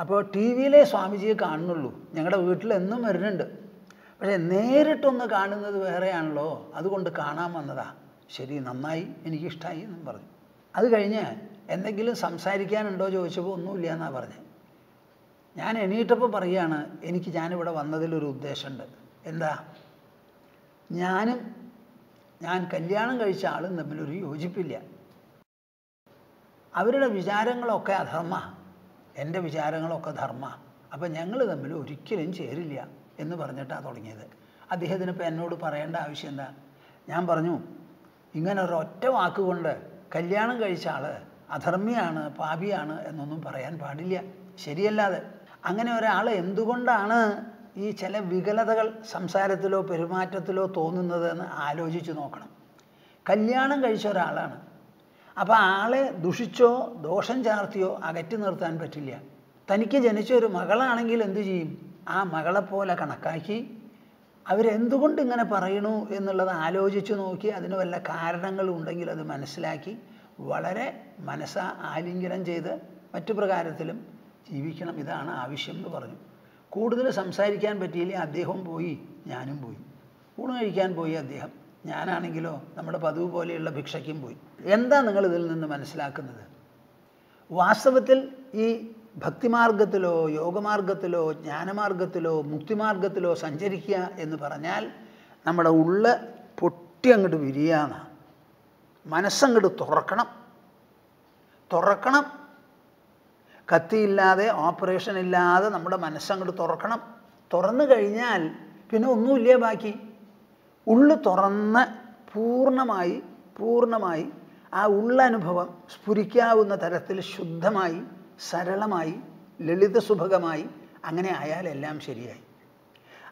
അപ്പോൾ ടി വിയിലെ സ്വാമിജിയെ കാണുന്നുള്ളൂ. ഞങ്ങളുടെ വീട്ടിൽ എന്നും വരുന്നുണ്ട്. പക്ഷേ നേരിട്ടൊന്ന് കാണുന്നത് വേറെയാണല്ലോ. അതുകൊണ്ട് കാണാൻ വന്നതാ. ശരി നന്നായി എനിക്കിഷ്ടമായി എന്നും പറഞ്ഞു. അത് കഴിഞ്ഞ് എന്തെങ്കിലും സംസാരിക്കാനുണ്ടോ ചോദിച്ചപ്പോൾ ഒന്നുമില്ല എന്നാണ് പറഞ്ഞത് ഞാൻ എണീറ്റപ്പോൾ പറയുകയാണ് എനിക്ക് ഞാനിവിടെ വന്നതിലൊരു ഉദ്ദേശമുണ്ട് എന്താ? ഞാനും ഞാൻ കല്യാണം കഴിച്ച ആളും തമ്മിലൊരു യോജിപ്പില്ല. അവരുടെ വിചാരങ്ങളൊക്കെ അധർമ്മ. എന്റെ വിചാരങ്ങളൊക്കെ ധർമ്മ. അപ്പം ഞങ്ങൾ തമ്മിൽ ഒരിക്കലും ചേരില്ല എന്ന് പറഞ്ഞിട്ടാണ് തുടങ്ങിയത്. അദ്ദേഹത്തിന് ഇപ്പം എന്നോട് പറയേണ്ട ആവശ്യം എന്താ? ഞാൻ പറഞ്ഞു ഇങ്ങനെ ഒരൊറ്റ വാക്കുകൊണ്ട് കല്യാണം കഴിച്ച ആൾ അധർമ്മിയാണ് പാപിയാണ് എന്നൊന്നും പറയാൻ പാടില്ല. ശരിയല്ലാതെ. അങ്ങനെ ഒരാൾ എന്തുകൊണ്ടാണ് ഈ ചില വികലതകൾ സംസാരത്തിലോ പെരുമാറ്റത്തിലോ തോന്നുന്നത് എന്ന് ആലോചിച്ച് നോക്കണം. കല്യാണം കഴിച്ച ഒരാളാണ്. അപ്പോൾ ആളെ ദുഷിച്ചോ ദോഷം ചാർത്തിയോ അകറ്റി നിർത്താൻ പറ്റില്ല. തനിക്ക് ജനിച്ച ഒരു മകളാണെങ്കിൽ എന്തു ചെയ്യും? ആ മകളെപ്പോലെ കണക്കാക്കി അവരെന്തുകൊണ്ട് ഇങ്ങനെ പറയണു എന്നുള്ളത് ആലോചിച്ച് നോക്കി അതിന് വല്ല കാരണങ്ങളുണ്ടെങ്കിൽ അത് മനസ്സിലാക്കി വളരെ മനസ്സ ആലിംഗനം ചെയ്ത് മറ്റു പ്രകാരത്തിലും ജീവിക്കണം. ഇതാണ് ആവശ്യം എന്ന് പറഞ്ഞു. കൂടുതൽ സംസാരിക്കാൻ പറ്റിയില്ല? അദ്ദേഹം പോയി ഞാനും പോയി. ഊണ് കഴിക്കാൻ പോയി അദ്ദേഹം. ഞാനാണെങ്കിലോ നമ്മുടെ പതിവ് പോലെയുള്ള ഭിക്ഷയ്ക്കും പോയി. എന്താ നിങ്ങൾ ഇതിൽ നിന്ന് മനസ്സിലാക്കുന്നത്? വാസ്തവത്തിൽ ഈ ഭക്തിമാർഗത്തിലോ യോഗമാർഗത്തിലോ ജ്ഞാനമാർഗത്തിലോ മുക്തിമാർഗത്തിലോ സഞ്ചരിക്കുക എന്ന് പറഞ്ഞാൽ നമ്മുടെ ഉള്ള പൊട്ടി അങ്ങോട്ട് വിരിയാന്നാണ്. മനസ്സങ്ങോട്ട് തുറക്കണം. തുറക്കണം കത്തിയില്ലാതെ ഓപ്പറേഷൻ ഇല്ലാതെ നമ്മുടെ മനസ്സങ്ങോട്ട് തുറക്കണം. തുറന്നു കഴിഞ്ഞാൽ പിന്നെ ഒന്നുമില്ല ബാക്കി? ഉള്ളു തുറന്ന് പൂർണമായി പൂർണമായി ആ ഉള്ളനുഭവം സ്ഫുരിക്കാവുന്ന തരത്തിൽ ശുദ്ധമായി സരളമായി ലളിതസുഭകമായി അങ്ങനെ ആയാൽ എല്ലാം ശരിയായി.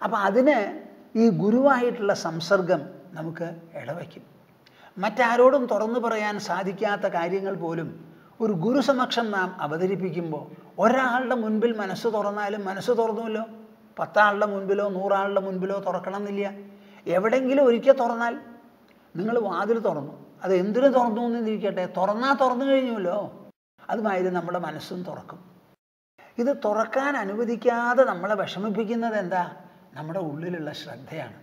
അപ്പം അതിന് ഈ ഗുരുവായിട്ടുള്ള സംസർഗം നമുക്ക് ഇടവയ്ക്കും മറ്റാരോടും തുറന്നു പറയാൻ സാധിക്കാത്ത കാര്യങ്ങൾ പോലും ഒരു ഗുരുസമക്ഷം നാം അവതരിപ്പിക്കുമ്പോൾ ഒരാളുടെ മുൻപിൽ മനസ്സ് തുറന്നാലും മനസ്സ് തുറന്നുമല്ലോ പത്താളുടെ മുൻപിലോ നൂറാളുടെ മുൻപിലോ തുറക്കണം എന്നില്ല എവിടെയെങ്കിലും ഒരിക്കൽ തുറന്നാൽ നിങ്ങൾ വാതിൽ തുറന്നു. അത് എന്തിനു തുറന്നു എന്നിരിക്കട്ടെ? തുറന്നാൽ തുറന്നു കഴിഞ്ഞുമല്ലോ അതുമാതിരി നമ്മുടെ മനസ്സും തുറക്കും. ഇത് തുറക്കാൻ അനുവദിക്കാതെ നമ്മളെ വിഷമിപ്പിക്കുന്നത് എന്താ? നമ്മുടെ ഉള്ളിലുള്ള ശ്രദ്ധയാണ്.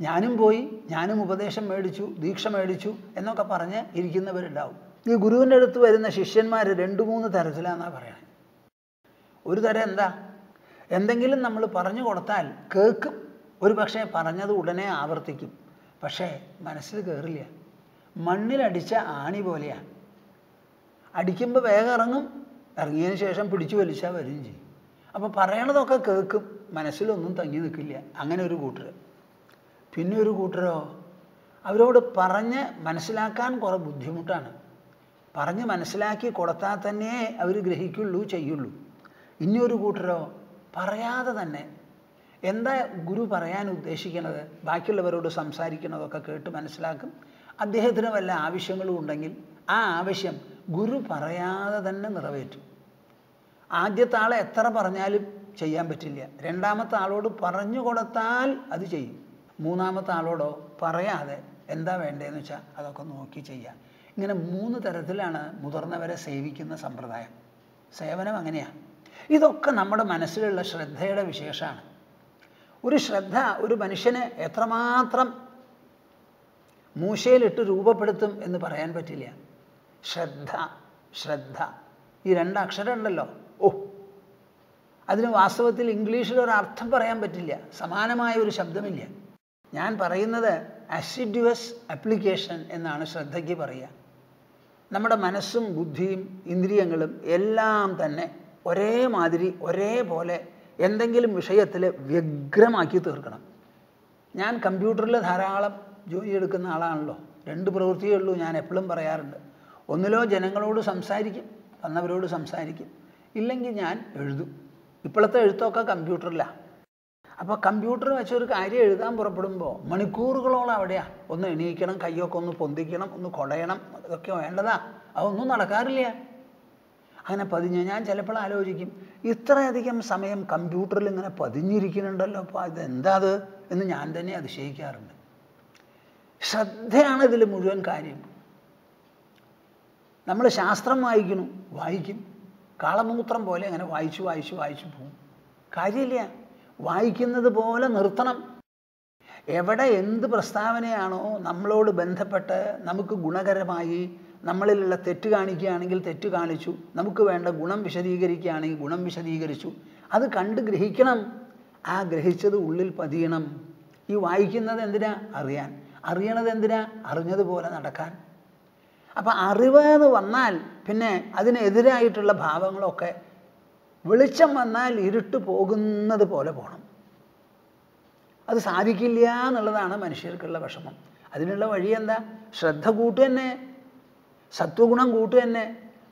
ഞാനും പോയി ഞാനും ഉപദേശം മേടിച്ചു ദീക്ഷ മേടിച്ചു എന്നൊക്കെ പറഞ്ഞ് ഇരിക്കുന്നവരുണ്ടാവും. ഈ ഗുരുവിന്റെ അടുത്ത് വരുന്ന ശിഷ്യന്മാർ രണ്ട് മൂന്ന് തരത്തിലാണെന്നാണ് പറയുന്നത് ഒരു തരം എന്താ? എന്തെങ്കിലും നമ്മൾ പറഞ്ഞു കൊടുത്താൽ കേൾക്കും. ഒരു പക്ഷേ പറഞ്ഞത് ഉടനെ ആവർത്തിക്കും. പക്ഷേ മനസ്സിൽ കയറില്ല മണ്ണിലടിച്ച ആണി പോലെയാണ് അടിക്കുമ്പോൾ വേഗം ഇറങ്ങും. ഇറങ്ങിയതിന് ശേഷം പിടിച്ചു വലിച്ചാൽ വരും ചെയ്യും. അപ്പോൾ പറയണതൊക്കെ കേൾക്കും. മനസ്സിലൊന്നും തങ്ങി നിൽക്കില്ല. അങ്ങനെ ഒരു കൂട്ടർ പിന്നെ ഒരു കൂട്ടരോ? അവരോട് പറഞ്ഞ് മനസ്സിലാക്കാൻ കുറേ ബുദ്ധിമുട്ടാണ്. പറഞ്ഞ് മനസ്സിലാക്കി കൊടുത്താൽ തന്നെ അവർ ഗ്രഹിക്കുള്ളൂ ചെയ്യുള്ളൂ. ഇനിയൊരു കൂട്ടരോ പറയാതെ തന്നെ എന്താ ഗുരു പറയാൻ ഉദ്ദേശിക്കുന്നത് ബാക്കിയുള്ളവരോട് സംസാരിക്കുന്നതൊക്കെ കേട്ട് മനസ്സിലാക്കും. അദ്ദേഹത്തിന് വല്ല ആവശ്യങ്ങളും ഉണ്ടെങ്കിൽ ആ ആവശ്യം ഗുരു പറയാതെ തന്നെ നിറവേറ്റും. ആദ്യത്തെ ആളെ എത്ര പറഞ്ഞാലും ചെയ്യാൻ പറ്റില്ല. രണ്ടാമത്തെ ആളോട് പറഞ്ഞു കൊടുത്താൽ അത് ചെയ്യും. മൂന്നാമത്തെ ആളോടോ പറയാതെ എന്താ വേണ്ടതെന്ന് വെച്ചാൽ അതൊക്കെ നോക്കി ചെയ്യുക ഇങ്ങനെ മൂന്ന് തരത്തിലാണ് മുതിർന്നവരെ സേവിക്കുന്ന സമ്പ്രദായം. സേവനം അങ്ങനെയാണ് ഇതൊക്കെ നമ്മുടെ മനസ്സിലുള്ള ശ്രദ്ധയുടെ വിശേഷമാണ് ഒരു ശ്രദ്ധ ഒരു മനുഷ്യനെ എത്രമാത്രം മൂശയിലിട്ട് രൂപപ്പെടുത്തും എന്ന് പറയാൻ പറ്റില്ല. ശ്രദ്ധ ശ്രദ്ധ. ഈ രണ്ട് അക്ഷരം ഉണ്ടല്ലോ. ഓ അതിന് വാസ്തവത്തിൽ ഇംഗ്ലീഷിൽ ഒരു അർത്ഥം പറയാൻ പറ്റില്ല. സമാനമായ ഒരു ശബ്ദമില്ല. ഞാൻ പറയുന്നത് അസിഡ്യുവസ് അപ്ലിക്കേഷൻ എന്നാണ് ശ്രദ്ധയ്ക്ക് പറയുക. നമ്മുടെ മനസ്സും ബുദ്ധിയും ഇന്ദ്രിയങ്ങളും എല്ലാം തന്നെ ഒരേ മാതിരി ഒരേപോലെ എന്തെങ്കിലും വിഷയത്തിൽ വ്യഗ്രമാക്കി തീർക്കണം. ഞാൻ കമ്പ്യൂട്ടറിൽ ധാരാളം ജോലി എടുക്കുന്ന ആളാണല്ലോ. രണ്ട് പ്രവൃത്തിയേ ഉള്ളൂ ഞാൻ എപ്പോഴും പറയാറുണ്ട്. ഒന്നിലോ ജനങ്ങളോട് സംസാരിക്കും വന്നവരോട് സംസാരിക്കും. ഇല്ലെങ്കിൽ ഞാൻ എഴുതും. ഇപ്പോഴത്തെ എഴുത്തൊക്കെ കമ്പ്യൂട്ടറിലാണ് അപ്പോൾ കമ്പ്യൂട്ടർ വെച്ച് ഒരു കാര്യം എഴുതാൻ പുറപ്പെടുമ്പോൾ മണിക്കൂറുകളോളം അവിടെയാണ് ഒന്ന് എണീക്കണം കയ്യൊക്കെ ഒന്ന് പൊന്തിക്കണം ഒന്ന് കൊടയണം ഇതൊക്കെ വേണ്ടതാ. അതൊന്നും നടക്കാറില്ല. അങ്ങനെ പതിഞ്ഞ ഞാൻ ചിലപ്പോൾ ആലോചിക്കും ഇത്രയധികം സമയം കമ്പ്യൂട്ടറിൽ ഇങ്ങനെ പതിഞ്ഞിരിക്കുന്നുണ്ടല്ലോ അപ്പോൾ ഇതെന്താ അത് എന്ന് ഞാൻ തന്നെ അതിശയിക്കാറുണ്ട്. ശ്രദ്ധയാണ് ഇതിൽ മുഴുവൻ കാര്യം. നമ്മൾ ശാസ്ത്രം വായിക്കുന്നു വായിക്കും. കാളമൂത്രം പോലെ അങ്ങനെ വായിച്ചു വായിച്ചു വായിച്ചു പോകും കാര്യമില്ല. വായിക്കുന്നത് പോലെ നിർത്തണം. എവിടെ എന്ത് പ്രസ്താവനയാണോ നമ്മളോട് ബന്ധപ്പെട്ട് നമുക്ക് ഗുണകരമായി നമ്മളിലുള്ള തെറ്റ് കാണിക്കുകയാണെങ്കിൽ തെറ്റ് കാണിച്ചു. നമുക്ക് വേണ്ട ഗുണം വിശദീകരിക്കുകയാണെങ്കിൽ ഗുണം വിശദീകരിച്ചു. അത് കണ്ട് ഗ്രഹിക്കണം. ആ ഗ്രഹിച്ചത് ഉള്ളിൽ പതിയണം. ഈ വായിക്കുന്നത് എന്തിനാ? അറിയാൻ. അറിയണത് എന്തിനാ? അറിഞ്ഞതുപോലെ നടക്കാൻ. അപ്പം അറിവ് എന്ന് വന്നാൽ പിന്നെ അതിനെതിരായിട്ടുള്ള ഭാവങ്ങളൊക്കെ വെളിച്ചം വന്നാൽ ഇരുട്ട് പോകുന്നത് പോലെ പോകണം അത് സാധിക്കില്ല എന്നുള്ളതാണ് മനുഷ്യർക്കുള്ള വിഷമം. അതിനുള്ള വഴി എന്താ? ശ്രദ്ധ കൂട്ടു തന്നെ സത്വഗുണം കൂട്ടു തന്നെ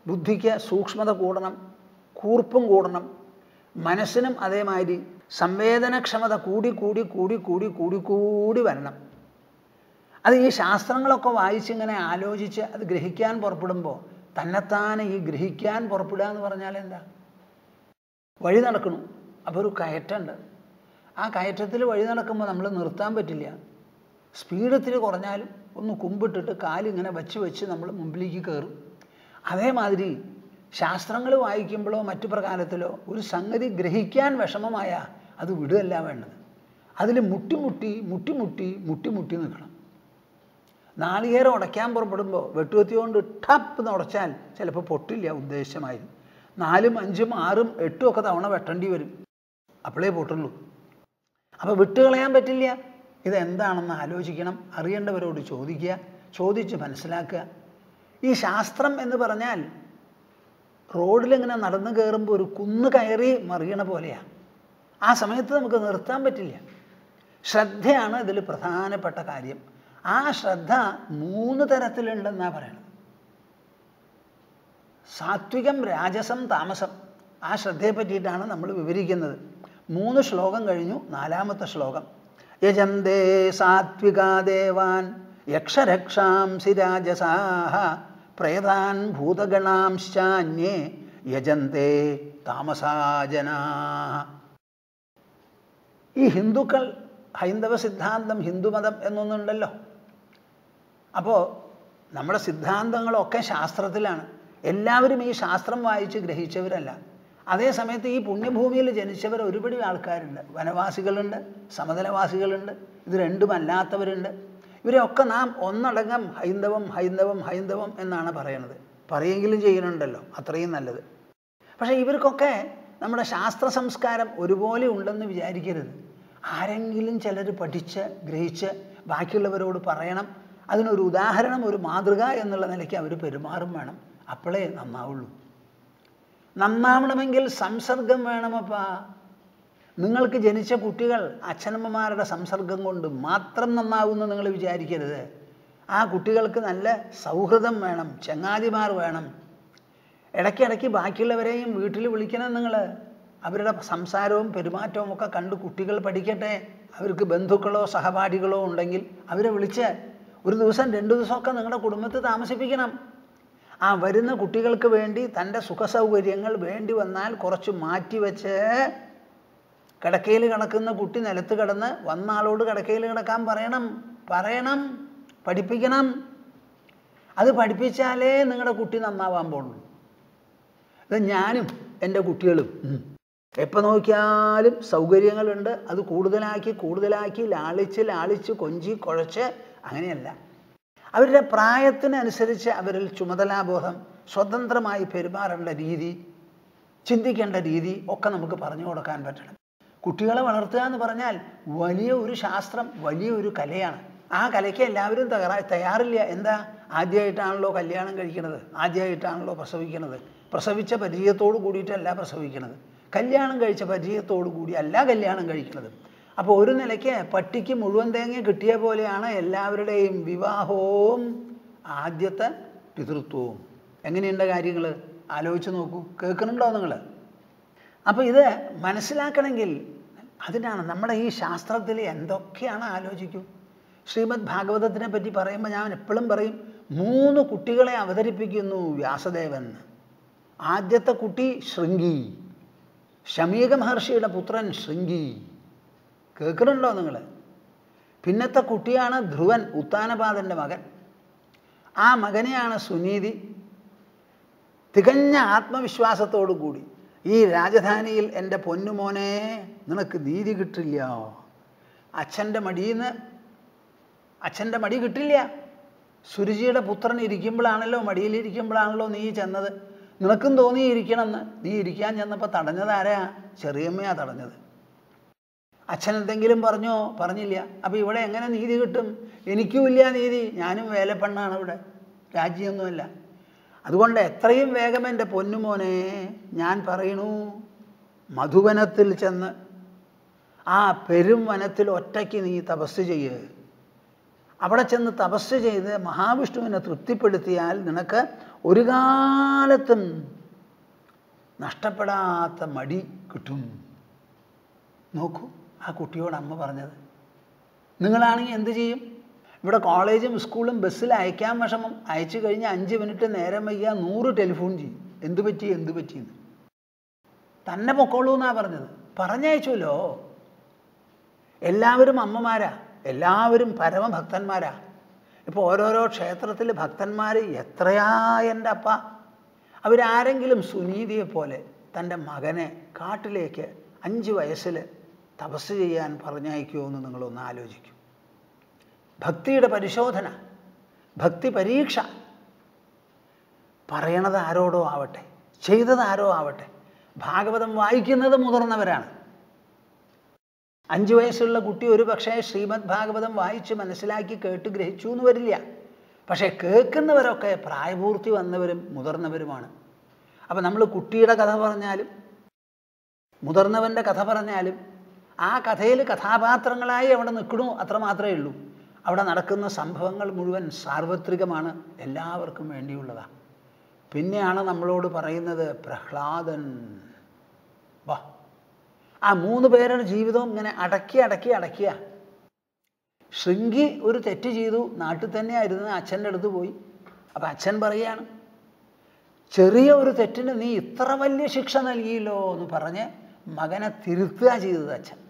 ബുദ്ധിക്ക് സൂക്ഷ്മത കൂടണം കൂർപ്പും കൂടണം മനസ്സിനും അതേമാതിരി സംവേദനക്ഷമത കൂടി കൂടി കൂടി കൂടി കൂടി കൂടി വരണം. അത് ഈ ശാസ്ത്രങ്ങളൊക്കെ വായിച്ചിങ്ങനെ ആലോചിച്ച് അത് ഗ്രഹിക്കാൻ പുറപ്പെടുമ്പോൾ തന്നെത്താനെ ഈ ഗ്രഹിക്കാൻ പുറപ്പെടുക എന്ന് പറഞ്ഞാൽ എന്താ? വഴി നടക്കണം. അപ്പോൾ ഒരു കയറ്റമുണ്ട്. ആ കയറ്റത്തിൽ വഴി നടക്കുമ്പോൾ നമ്മൾ നിർത്താൻ പറ്റില്ല. സ്പീഡത്തിൽ കുറഞ്ഞാലും ഒന്ന് കുമ്പിട്ടിട്ട് കാലിങ്ങനെ വെച്ച് വെച്ച് നമ്മൾ മുമ്പിലേക്ക് കയറും അതേമാതിരി ശാസ്ത്രങ്ങൾ വായിക്കുമ്പോഴോ മറ്റു പ്രകാരത്തിലോ ഒരു സംഗതി ഗ്രഹിക്കാൻ വിഷമമായ അത് വിടുകയല്ല വേണ്ടത്. അതിൽ മുട്ടിമുട്ടി മുട്ടിമുട്ടി മുട്ടിമുട്ടി നിൽക്കണം. നാളികേരം ഉടയ്ക്കാൻ പുറപ്പെടുമ്പോൾ വെട്ടുകത്തി കൊണ്ട് ടപ്പ് എന്ന് ഉടച്ചാൽ ചിലപ്പോൾ പൊട്ടില്ല ഉദ്ദേശമായിരുന്നു. നാലും അഞ്ചും ആറും എട്ടും ഒക്കെ തവണ വെട്ടേണ്ടി വരും. അപ്പോഴേ പൊട്ടുള്ളൂ. അപ്പോൾ വിട്ടുകളയാൻ പറ്റില്ല. ഇതെന്താണെന്ന് ആലോചിക്കണം. അറിയേണ്ടവരോട് ചോദിക്കുക. ചോദിച്ച് മനസ്സിലാക്കുക. ഈ ശാസ്ത്രം എന്ന് പറഞ്ഞാൽ റോഡിലിങ്ങനെ നടന്നു കയറുമ്പോൾ ഒരു കുന്ന് കയറി മറിയണ പോലെയാണ് ആ സമയത്ത് നമുക്ക് നിർത്താൻ പറ്റില്ല. ശ്രദ്ധയാണ് ഇതിൽ പ്രധാനപ്പെട്ട കാര്യം. ആ ശ്രദ്ധ മൂന്ന് തരത്തിലുണ്ടെന്നാണ് പറയണത്. സാത്വികം രാജസം താമസം. ആ ശ്രദ്ധയെ പറ്റിയിട്ടാണ് നമ്മൾ വിവരിക്കുന്നത്. മൂന്ന് ശ്ലോകം കഴിഞ്ഞു നാലാമത്തെ ശ്ലോകം. യജന്തേ സാത്വികാദേവാൻ യക്ഷരക്ഷാംസി രാജസാഹ പ്രേതാൻ ഭൂതഗണാംശാന്യേ യജന്തേ താമസാജനാ ഈ ഹിന്ദുക്കൾ ഹൈന്ദവ സിദ്ധാന്തം ഹിന്ദുമതം എന്നൊന്നുണ്ടല്ലോ. അപ്പോൾ നമ്മുടെ സിദ്ധാന്തങ്ങളൊക്കെ ശാസ്ത്രത്തിലാണ്. എല്ലാവരും ഈ ശാസ്ത്രം വായിച്ച് ഗ്രഹിച്ചവരല്ല. അതേസമയത്ത് ഈ പുണ്യഭൂമിയിൽ ജനിച്ചവർ ഒരുപടി ആൾക്കാരുണ്ട്. വനവാസികളുണ്ട് സമതലവാസികളുണ്ട് ഇത് രണ്ടുമല്ലാത്തവരുണ്ട് ഇവരെയൊക്കെ നാം ഒന്നടങ്കം ഹൈന്ദവം ഹൈന്ദവം ഹൈന്ദവം എന്നാണ് പറയണത് പറയെങ്കിലും ചെയ്യണുണ്ടല്ലോ അത്രയും നല്ലത്. പക്ഷേ ഇവർക്കൊക്കെ നമ്മുടെ ശാസ്ത്ര സംസ്കാരം ഒരുപോലെ ഉണ്ടെന്ന് വിചാരിക്കരുത്. ആരെങ്കിലും ചിലർ പഠിച്ച് ഗ്രഹിച്ച് ബാക്കിയുള്ളവരോട് പറയണം. അതിനൊരു ഉദാഹരണം ഒരു മാതൃക എന്നുള്ള നിലയ്ക്ക് അവർ പെരുമാറും വേണം. അപ്പോഴേ നന്നാവുള്ളൂ. നന്നാവണമെങ്കിൽ സംസർഗം വേണമപ്പാ. നിങ്ങൾക്ക് ജനിച്ച കുട്ടികൾ അച്ഛനമ്മമാരുടെ സംസർഗം കൊണ്ട് മാത്രം നന്നാവുമെന്ന് നിങ്ങൾ വിചാരിക്കരുത്. ആ കുട്ടികൾക്ക് നല്ല സൗഹൃദം വേണം ചങ്ങാതിമാർ വേണം. ഇടയ്ക്കിടയ്ക്ക് ബാക്കിയുള്ളവരെയും വീട്ടിൽ വിളിക്കണം നിങ്ങൾ അവരുടെ സംസാരവും പെരുമാറ്റവും ഒക്കെ കണ്ട് കുട്ടികൾ പഠിക്കട്ടെ. അവർക്ക് ബന്ധുക്കളോ സഹപാഠികളോ ഉണ്ടെങ്കിൽ അവരെ വിളിച്ച് ഒരു ദിവസം രണ്ട് ദിവസമൊക്കെ നിങ്ങളുടെ കുടുംബത്തെ താമസിപ്പിക്കണം. ആ വരുന്ന കുട്ടികൾക്ക് വേണ്ടി തന്റെ സുഖസൗകര്യങ്ങൾ വേണ്ടി വന്നാൽ കുറച്ച് മാറ്റിവെച്ച് കിടക്കയിൽ കിടക്കുന്ന കുട്ടി നിലത്ത് കിടന്ന് വന്ന ആളോട് കിടക്കയിൽ കിടക്കാൻ പറയണം പറയണം പഠിപ്പിക്കണം. അത് പഠിപ്പിച്ചാലേ നിങ്ങളുടെ കുട്ടി നന്നാവാൻ പോകുള്ളൂ ഇത് ഞാനും എന്റെ കുട്ടികളും. എപ്പോൾ നോക്കിയാലും സൗകര്യങ്ങളുണ്ട്. അത് കൂടുതലാക്കി കൂടുതലാക്കി ലാളിച്ച് ലാളിച്ച് കൊഞ്ചി കുഴച്ച് അങ്ങനെയല്ല. അവരുടെ പ്രായത്തിനനുസരിച്ച് അവരിൽ ചുമതലാബോധം സ്വതന്ത്രമായി പെരുമാറേണ്ട രീതി ചിന്തിക്കേണ്ട രീതി ഒക്കെ നമുക്ക് പറഞ്ഞു കൊടുക്കാൻ പറ്റണം. കുട്ടികളെ വളർത്തുക എന്ന് പറഞ്ഞാൽ വലിയ ഒരു ശാസ്ത്രം വലിയ ഒരു കലയാണ്. ആ കലയ്ക്ക് എല്ലാവരും തകരാ തയ്യാറില്ല. എന്താ? ആദ്യമായിട്ടാണല്ലോ കല്യാണം കഴിക്കുന്നത്. ആദ്യമായിട്ടാണല്ലോ പ്രസവിക്കുന്നത്. പ്രസവിച്ച പരിചയത്തോട് കൂടിയിട്ടല്ല പ്രസവിക്കുന്നത്. കല്യാണം കഴിച്ച പരിചയത്തോടു കൂടി അല്ല കല്യാണം കഴിക്കുന്നത്. അപ്പോൾ ഒരു നിലയ്ക്ക് പട്ടിക്ക് മുഴുവൻ തേങ്ങ കിട്ടിയ പോലെയാണ് എല്ലാവരുടെയും വിവാഹവും ആദ്യത്തെ പിതൃത്വവും. എങ്ങനെയുണ്ട് കാര്യങ്ങൾ ആലോചിച്ച് നോക്കൂ. കേൾക്കുന്നുണ്ടോ നിങ്ങൾ അപ്പോൾ ഇത് മനസ്സിലാക്കണമെങ്കിൽ അതിനാണ് നമ്മുടെ ഈ ശാസ്ത്രത്തിൽ എന്തൊക്കെയാണ് ആലോചിക്കൂ? ശ്രീമദ് ഭാഗവതത്തിനെ പറ്റി പറയുമ്പോൾ ഞാൻ എപ്പോഴും പറയും മൂന്ന് കുട്ടികളെ അവതരിപ്പിക്കുന്നു വ്യാസദേവൻ. ആദ്യത്തെ കുട്ടി ശൃംഗി. ശമീക മഹർഷിയുടെ പുത്രൻ ശൃംഗി. കേൾക്കുന്നുണ്ടോ നിങ്ങൾ പിന്നത്തെ കുട്ടിയാണ് ധ്രുവൻ ഉത്താനപാദന്റെ മകൻ. ആ മകനെയാണ് സുനീതി. തികഞ്ഞ ആത്മവിശ്വാസത്തോടു കൂടി ഈ രാജധാനിയിൽ എന്റെ പൊന്നുമോനെ നിനക്ക് നീതി കിട്ടില്ല. അച്ഛന്റെ മടിയിൽ നിന്ന് അച്ഛന്റെ മടി കിട്ടില്ല. സുരുചിയുടെ പുത്രൻ ഇരിക്കുമ്പോഴാണല്ലോ മടിയിലിരിക്കുമ്പോഴാണല്ലോ നീ ചെന്നത്. നിനക്കും തോന്നിയിരിക്കണമെന്ന്. നീ ഇരിക്കാൻ ചെന്നപ്പോൾ തടഞ്ഞത് ആരാ? ചെറിയമ്മയാ തടഞ്ഞത്. അച്ഛൻ എന്തെങ്കിലും പറഞ്ഞോ? പറഞ്ഞില്ല. അപ്പോൾ ഇവിടെ എങ്ങനെ നീതി കിട്ടും? എനിക്കുമില്ല നീതി. ഞാനും വേലപ്പെണ്ണാണ് ഇവിടെ. രാജ്യമൊന്നുമല്ല. അതുകൊണ്ട് എത്രയും വേഗം എന്റെ പൊന്നുമോനെ ഞാൻ പറയണു. മധുവനത്തിൽ ചെന്ന് ആ പെരും വനത്തിൽ ഒറ്റയ്ക്ക് നീ തപസ് ചെയ്യ്. അവിടെ ചെന്ന് തപസ് ചെയ്ത് മഹാവിഷ്ണുവിനെ തൃപ്തിപ്പെടുത്തിയാൽ നിനക്ക് ഒരു കാലത്തും നഷ്ടപ്പെടാത്ത മടി കിട്ടും. നോക്കൂ. ആ കുട്ടിയോട് അമ്മ പറഞ്ഞത് നിങ്ങളാണെങ്കിൽ എന്ത് ചെയ്യും? ഇവിടെ കോളേജും സ്കൂളും ബസ്സിൽ അയക്കാൻ വിഷമം. അയച്ചു കഴിഞ്ഞ് അഞ്ച് മിനിറ്റ് നേരം വയ്യാ നൂറ് ടെലിഫോൺ ചെയ്യും. എന്ത് പറ്റി? എന്ത് പറ്റിയെന്ന് തന്നെ പൊക്കോളൂ എന്നാ പറഞ്ഞത്. പറഞ്ഞയച്ചുല്ലോ എല്ലാവരും അമ്മമാരാ. എല്ലാവരും പരമഭക്തന്മാരാ. ഇപ്പോൾ ഓരോരോ ക്ഷേത്രത്തിൽ ഭക്തന്മാർ എത്രയാ എന്റെ അപ്പ. അവരാരെങ്കിലും സുനീതിയെ പോലെ തന്റെ മകനെ കാട്ടിലേക്ക് അഞ്ച് വയസ്സിൽ തപസ് ചെയ്യാൻ പറഞ്ഞയക്കുമോ എന്ന് നിങ്ങളൊന്ന് ആലോചിക്കും. ഭക്തിയുടെ പരിശോധന ഭക്തി പരീക്ഷ. പറയണത് ആരോടോ ആവട്ടെ ചെയ്തത് ആരോ ആവട്ടെ ഭാഗവതം വായിക്കുന്നത് മുതിർന്നവരാണ്. അഞ്ചു വയസ്സുള്ള കുട്ടി ഒരു പക്ഷേ ശ്രീമദ് ഭാഗവതം വായിച്ച് മനസ്സിലാക്കി കേട്ട് ഗ്രഹിച്ചു എന്ന് വരില്ല. പക്ഷേ കേൾക്കുന്നവരൊക്കെ പ്രായപൂർത്തി വന്നവരും മുതിർന്നവരുമാണ്. അപ്പം നമ്മൾ കുട്ടിയുടെ കഥ പറഞ്ഞാലും മുതിർന്നവന്റെ കഥ പറഞ്ഞാലും ആ കഥയിൽ കഥാപാത്രങ്ങളായി അവിടെ നിൽക്കണു അത്ര മാത്രമേ ഉള്ളൂ. അവിടെ നടക്കുന്ന സംഭവങ്ങൾ മുഴുവൻ സാർവത്രികമാണ്. എല്ലാവർക്കും വേണ്ടിയുള്ളതാണ് പിന്നെയാണ് നമ്മളോട് പറയുന്നത് പ്രഹ്ലാദൻ. വാ. ആ മൂന്ന് പേരുടെ ജീവിതവും ഇങ്ങനെ അടക്കി അടക്കി അടക്കിയ. ശൃംഗി ഒരു തെറ്റ് ചെയ്തു. നാട്ടിൽ തന്നെയായിരുന്നു. അച്ഛന്റെ അടുത്ത് പോയി. അപ്പം അച്ഛൻ പറയുകയാണ് ചെറിയ ഒരു തെറ്റിന് നീ ഇത്ര വലിയ ശിക്ഷ നൽകിയല്ലോ എന്ന് പറഞ്ഞ് മകനെ തിരുത്തുക ചെയ്തത് അച്ഛൻ.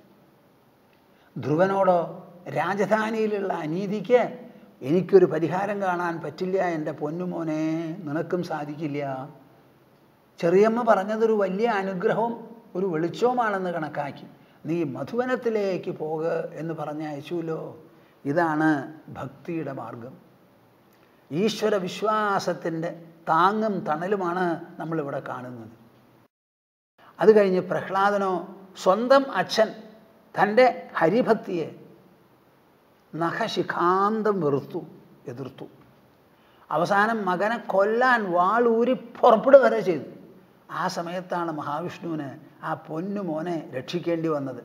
ധ്രുവനോടോ രാജധാനിയിലുള്ള അനീതിക്ക് എനിക്കൊരു പരിഹാരം കാണാൻ പറ്റില്ല എന്റെ പൊന്നുമോനെ. നിനക്കും സാധിക്കില്ല. ചെറിയമ്മ പറഞ്ഞതൊരു വലിയ അനുഗ്രഹവും ഒരു വെളിച്ചവുമാണെന്ന് കണക്കാക്കി. നീ മധുവനത്തിലേക്ക് പോക എന്ന് പറഞ്ഞയച്ചുല്ലോ ഇതാണ് ഭക്തിയുടെ മാർഗം. ഈശ്വര വിശ്വാസത്തിന്റെ താങ്ങും തണലുമാണ് നമ്മളിവിടെ കാണുന്നത്. അത് കഴിഞ്ഞ് പ്രഹ്ലാദനോ സ്വന്തം അച്ഛൻ തന്റെ ഹരിഭക്തിയെ നഖശിഖാന്തം വെറുത്തു എതിർത്തു. അവസാനം മകനെ കൊല്ലാൻ വാളൂരി പുറപ്പെടുക വരെ ചെയ്തു. ആ സമയത്താണ് മഹാവിഷ്ണുവിന് ആ പൊന്നു മോനെ രക്ഷിക്കേണ്ടി വന്നത്.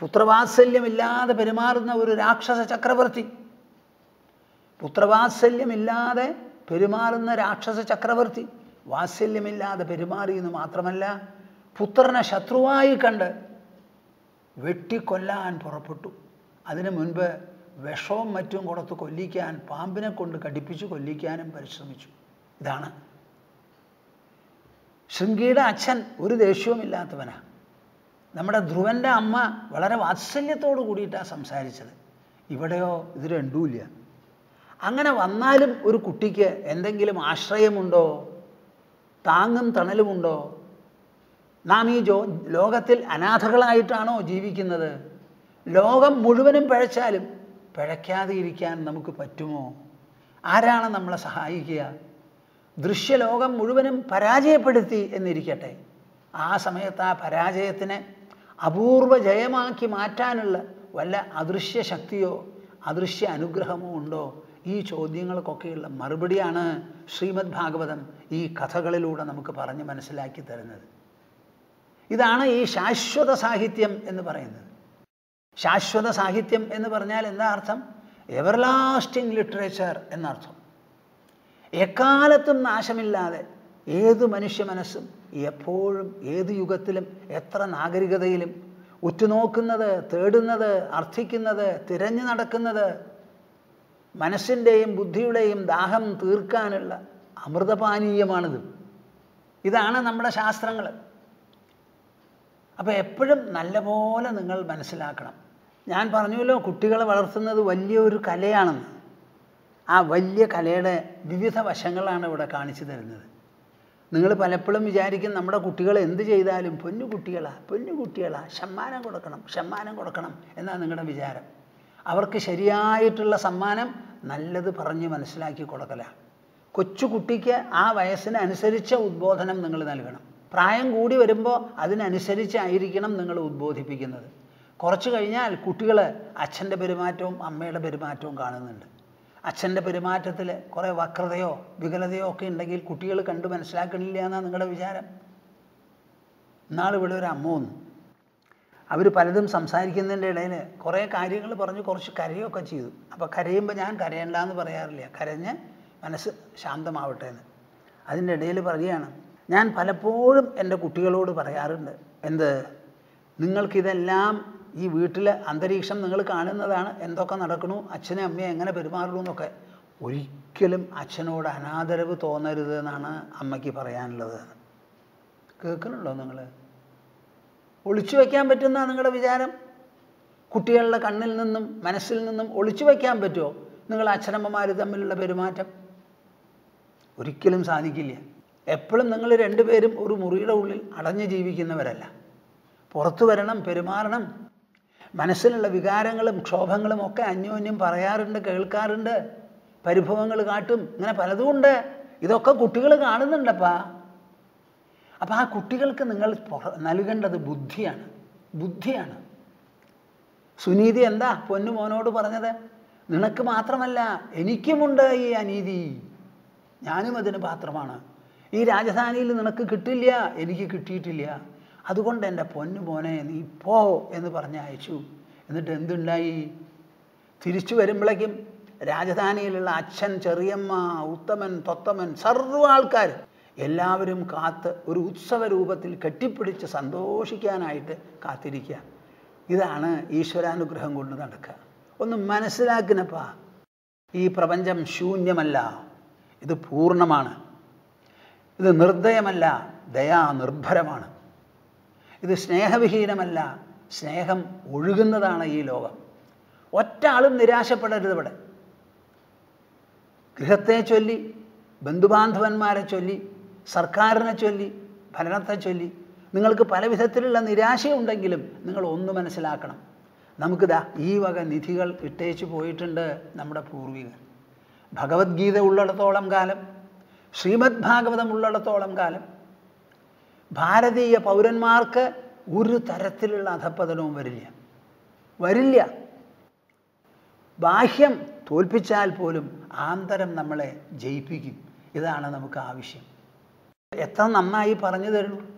പുത്രവാത്സല്യമില്ലാതെ പെരുമാറുന്ന ഒരു രാക്ഷസ ചക്രവർത്തി. പുത്രവാത്സല്യമില്ലാതെ പെരുമാറുന്ന രാക്ഷസ ചക്രവർത്തി. വാത്സല്യമില്ലാതെ പെരുമാറിയെന്ന് മാത്രമല്ല പുത്രനെ ശത്രുവായി കണ്ട് വെട്ടിക്കൊല്ലാൻ പുറപ്പെട്ടു. അതിനു മുൻപ് വിഷവും മറ്റും കൊടുത്ത് കൊല്ലിക്കാൻ പാമ്പിനെ കൊണ്ട് കടിപ്പിച്ച് കൊല്ലിക്കാനും പരിശ്രമിച്ചു. ഇതാണ്. ശൃംഗിയുടെ അച്ഛൻ ഒരു ദേഷ്യവുമില്ലാത്തവനാ. നമ്മുടെ ധ്രുവന്റെ അമ്മ വളരെ വാത്സല്യത്തോട് കൂടിയിട്ടാണ് സംസാരിച്ചത്. ഇവിടെയോ ഇത് രണ്ടുമില്ല. അങ്ങനെ വന്നാലും ഒരു കുട്ടിക്ക് എന്തെങ്കിലും ആശ്രയമുണ്ടോ? താങ്ങും തണലുമുണ്ടോ? നാം ഈ ജോ ലോകത്തിൽ അനാഥകളായിട്ടാണോ ജീവിക്കുന്നത്? ലോകം മുഴുവനും പിഴച്ചാലും പിഴയ്ക്കാതെ ഇരിക്കാൻ നമുക്ക് പറ്റുമോ? ആരാണ് നമ്മളെ സഹായിക്കുക? ദൃശ്യലോകം മുഴുവനും പരാജയപ്പെടുത്തി എന്നിരിക്കട്ടെ. ആ സമയത്ത് ആ പരാജയത്തിനെ അപൂർവ ജയമാക്കി മാറ്റാനുള്ള വല്ല അദൃശ്യ ശക്തിയോ അദൃശ്യ അനുഗ്രഹമോ ഉണ്ടോ? ഈ ചോദ്യങ്ങൾക്കൊക്കെയുള്ള മറുപടിയാണ് ശ്രീമദ് ഭാഗവതം ഈ കഥകളിലൂടെ നമുക്ക് പറഞ്ഞ് മനസ്സിലാക്കി തരുന്നത്. ഇതാണ് ഈ ശാശ്വത സാഹിത്യം എന്ന് പറയുന്നത്. ശാശ്വത സാഹിത്യം എന്ന് പറഞ്ഞാൽ എന്താ അർത്ഥം? എവർലാസ്റ്റിംഗ് ലിറ്ററേച്ചർ എന്നർത്ഥം. എക്കാലത്തും നാശമില്ലാതെ ഏത് മനുഷ്യ മനസ്സും എപ്പോഴും ഏത് യുഗത്തിലും എത്ര നാഗരികതയിലും ഉറ്റുനോക്കുന്നത് തേടുന്നത് അർത്ഥിക്കുന്നത് തിരഞ്ഞു നടക്കുന്നത് മനസ്സിന്റെയും ബുദ്ധിയുടെയും ദാഹം തീർക്കാനുള്ള അമൃതപാനീയമാണിത്. ഇതാണ് നമ്മുടെ ശാസ്ത്രങ്ങൾ. അപ്പോൾ എപ്പോഴും നല്ലപോലെ നിങ്ങൾ മനസ്സിലാക്കണം. ഞാൻ പറഞ്ഞല്ലോ കുട്ടികളെ വളർത്തുന്നത് വലിയൊരു കലയാണെന്ന്. ആ വലിയ കലയുടെ വിവിധ വശങ്ങളാണ് ഇവിടെ കാണിച്ചു തരുന്നത്. നിങ്ങൾ പലപ്പോഴും വിചാരിക്കും നമ്മുടെ കുട്ടികൾ എന്ത് ചെയ്താലും പൊന്നു കുട്ടികളാ പൊന്നു കുട്ടികളാ സമ്മാനം കൊടുക്കണം സമ്മാനം കൊടുക്കണം എന്നാണ് നിങ്ങളുടെ വിചാരം. അവർക്ക് ശരിയായിട്ടുള്ള സമ്മാനം നല്ലത് പറഞ്ഞ് മനസ്സിലാക്കി കൊടുക്കല കൊച്ചു കുട്ടിക്ക് ആ വയസ്സിനനുസരിച്ച ഉദ്ബോധനം നിങ്ങൾ നൽകണം. പ്രായം കൂടി വരുമ്പോൾ അതിനനുസരിച്ചായിരിക്കണം നിങ്ങൾ ഉദ്ബോധിപ്പിക്കുന്നത്. കുറച്ച് കഴിഞ്ഞാൽ കുട്ടികൾ അച്ഛന്റെ പെരുമാറ്റവും അമ്മയുടെ പെരുമാറ്റവും കാണുന്നുണ്ട്. അച്ഛന്റെ പെരുമാറ്റത്തിൽ കുറേ വക്രതയോ വികലതയോ ഒക്കെ ഉണ്ടെങ്കിൽ കുട്ടികൾ കണ്ട് മനസ്സിലാക്കണില്ല എന്നാണ് നിങ്ങളുടെ വിചാരം? ഇന്നാളിവിടെ ഒരു അമ്മ വന്നു. അവർ പലതും സംസാരിക്കുന്നതിന്റെ ഇടയിൽ കുറേ കാര്യങ്ങൾ പറഞ്ഞ് കുറച്ച് കരയൊക്കെ ചെയ്തു. അപ്പോൾ കരയുമ്പോൾ ഞാൻ കരയണ്ടെന്ന് പറയാറില്ല. കരഞ്ഞ് മനസ്സ് ശാന്തമാവട്ടെ എന്ന്. അതിന്റെ ഇടയിൽ പറയുകയാണ് ഞാൻ പലപ്പോഴും എന്റെ കുട്ടികളോട് പറയാറുണ്ട് എന്ത്? നിങ്ങൾക്കിതെല്ലാം ഈ വീട്ടിലെ അന്തരീക്ഷം നിങ്ങൾ കാണുന്നതാണ്? എന്തൊക്കെ നടക്കണു? അച്ഛനെ അമ്മയെ എങ്ങനെ പെരുമാറണു എന്നൊക്കെ. ഒരിക്കലും അച്ഛനോട് അനാദരവ് തോന്നരുത് എന്നാണ് അമ്മയ്ക്ക് പറയാനുള്ളത്. കേൾക്കുന്നുണ്ടോ നിങ്ങൾ ഒളിച്ചു വയ്ക്കാൻ പറ്റുന്ന നിങ്ങളുടെ വിചാരം? കുട്ടികളുടെ കണ്ണിൽ നിന്നും മനസ്സിൽ നിന്നും ഒളിച്ചു വയ്ക്കാൻ പറ്റുമോ? നിങ്ങൾ അച്ഛനമ്മമാർ തമ്മിലുള്ള പെരുമാറ്റം? ഒരിക്കലും സാധിക്കില്ല. എപ്പോഴും നിങ്ങൾ രണ്ടുപേരും ഒരു മുറിയുടെ ഉള്ളിൽ അടഞ്ഞു ജീവിക്കുന്നവരല്ല. പുറത്തു വരണം പെരുമാറണം. മനസ്സിലുള്ള വികാരങ്ങളും ക്ഷോഭങ്ങളും ഒക്കെ അന്യോന്യം പറയാറുണ്ട് കേൾക്കാറുണ്ട്. പരിഭവങ്ങൾ കാട്ടും. ഇങ്ങനെ പലതുമുണ്ട് ഇതൊക്കെ കുട്ടികൾ കാണുന്നുണ്ടപ്പാ. അപ്പം ആ കുട്ടികൾക്ക് നിങ്ങൾ നൽകേണ്ടത് ബുദ്ധിയാണ്. ബുദ്ധിയാണ്. സുനീതി എന്താ പൊന്നു മോനോട് പറഞ്ഞത്? നിനക്ക് മാത്രമല്ല എനിക്കുമുണ്ട് ഈ അനീതി. ഞാനും അതിന് പാത്രമാണ്. ഈ രാജധാനിയിൽ നിനക്ക് കിട്ടില്ല എനിക്ക് കിട്ടിയിട്ടില്ല. അതുകൊണ്ട് എന്റെ പൊന്നു മോനെ നീ പോ എന്ന് പറഞ്ഞ് അയച്ചു. എന്നിട്ട് എന്തുണ്ടായി? തിരിച്ചു വരുമ്പോഴേക്കും രാജധാനിയിലുള്ള അച്ഛൻ ചെറിയമ്മ ഉത്തമൻ തൊത്തമൻ സർവ ആൾക്കാർ എല്ലാവരും കാത്ത് ഒരു ഉത്സവ രൂപത്തിൽ കെട്ടിപ്പിടിച്ച് സന്തോഷിക്കാനായിട്ട് കാത്തിരിക്കുക. ഇതാണ് ഈശ്വരാനുഗ്രഹം കൊണ്ട് നടക്കുക. ഒന്ന് മനസ്സിലാക്കിനപ്പാ ഈ പ്രപഞ്ചം ശൂന്യമല്ല. ഇത് പൂർണമാണ്. ഇത് നിർദ്ദയമല്ല ദയാ നിർഭരമാണ്. ഇത് സ്നേഹവിഹീനമല്ല സ്നേഹം ഒഴുകുന്നതാണ് ഈ ലോകം. ഒറ്റാളും നിരാശപ്പെടരുത് ഇവിടെ. ഗൃഹത്തെ ചൊല്ലി ബന്ധുബാന്ധവന്മാരെ ചൊല്ലി സർക്കാരിനെ ചൊല്ലി ഭരണത്തെ ചൊല്ലി നിങ്ങൾക്ക് പല വിധത്തിലുള്ള നിരാശയുണ്ടെങ്കിലും നിങ്ങൾ ഒന്ന് മനസ്സിലാക്കണം. നമുക്കിതാ ഈ വക നിധികൾ ഇട്ടേച്ച് പോയിട്ടുണ്ട് നമ്മുടെ പൂർവികർ. ഭഗവത്ഗീത ഉള്ളിടത്തോളം കാലം ശ്രീമദ് ഭാഗവതം ഉള്ളിടത്തോളം കാലം ഭാരതീയ പൗരന്മാർക്ക് ഒരു തരത്തിലുള്ള അധപ്പതനവും വരില്ല. വരില്ല. ബാഹ്യം തോൽപ്പിച്ചാൽ പോലും ആന്തരം നമ്മളെ ജയിപ്പിക്കും. ഇതാണ് നമുക്ക് ആവശ്യം. എത്ര നന്നായി പറഞ്ഞു തരുന്നു.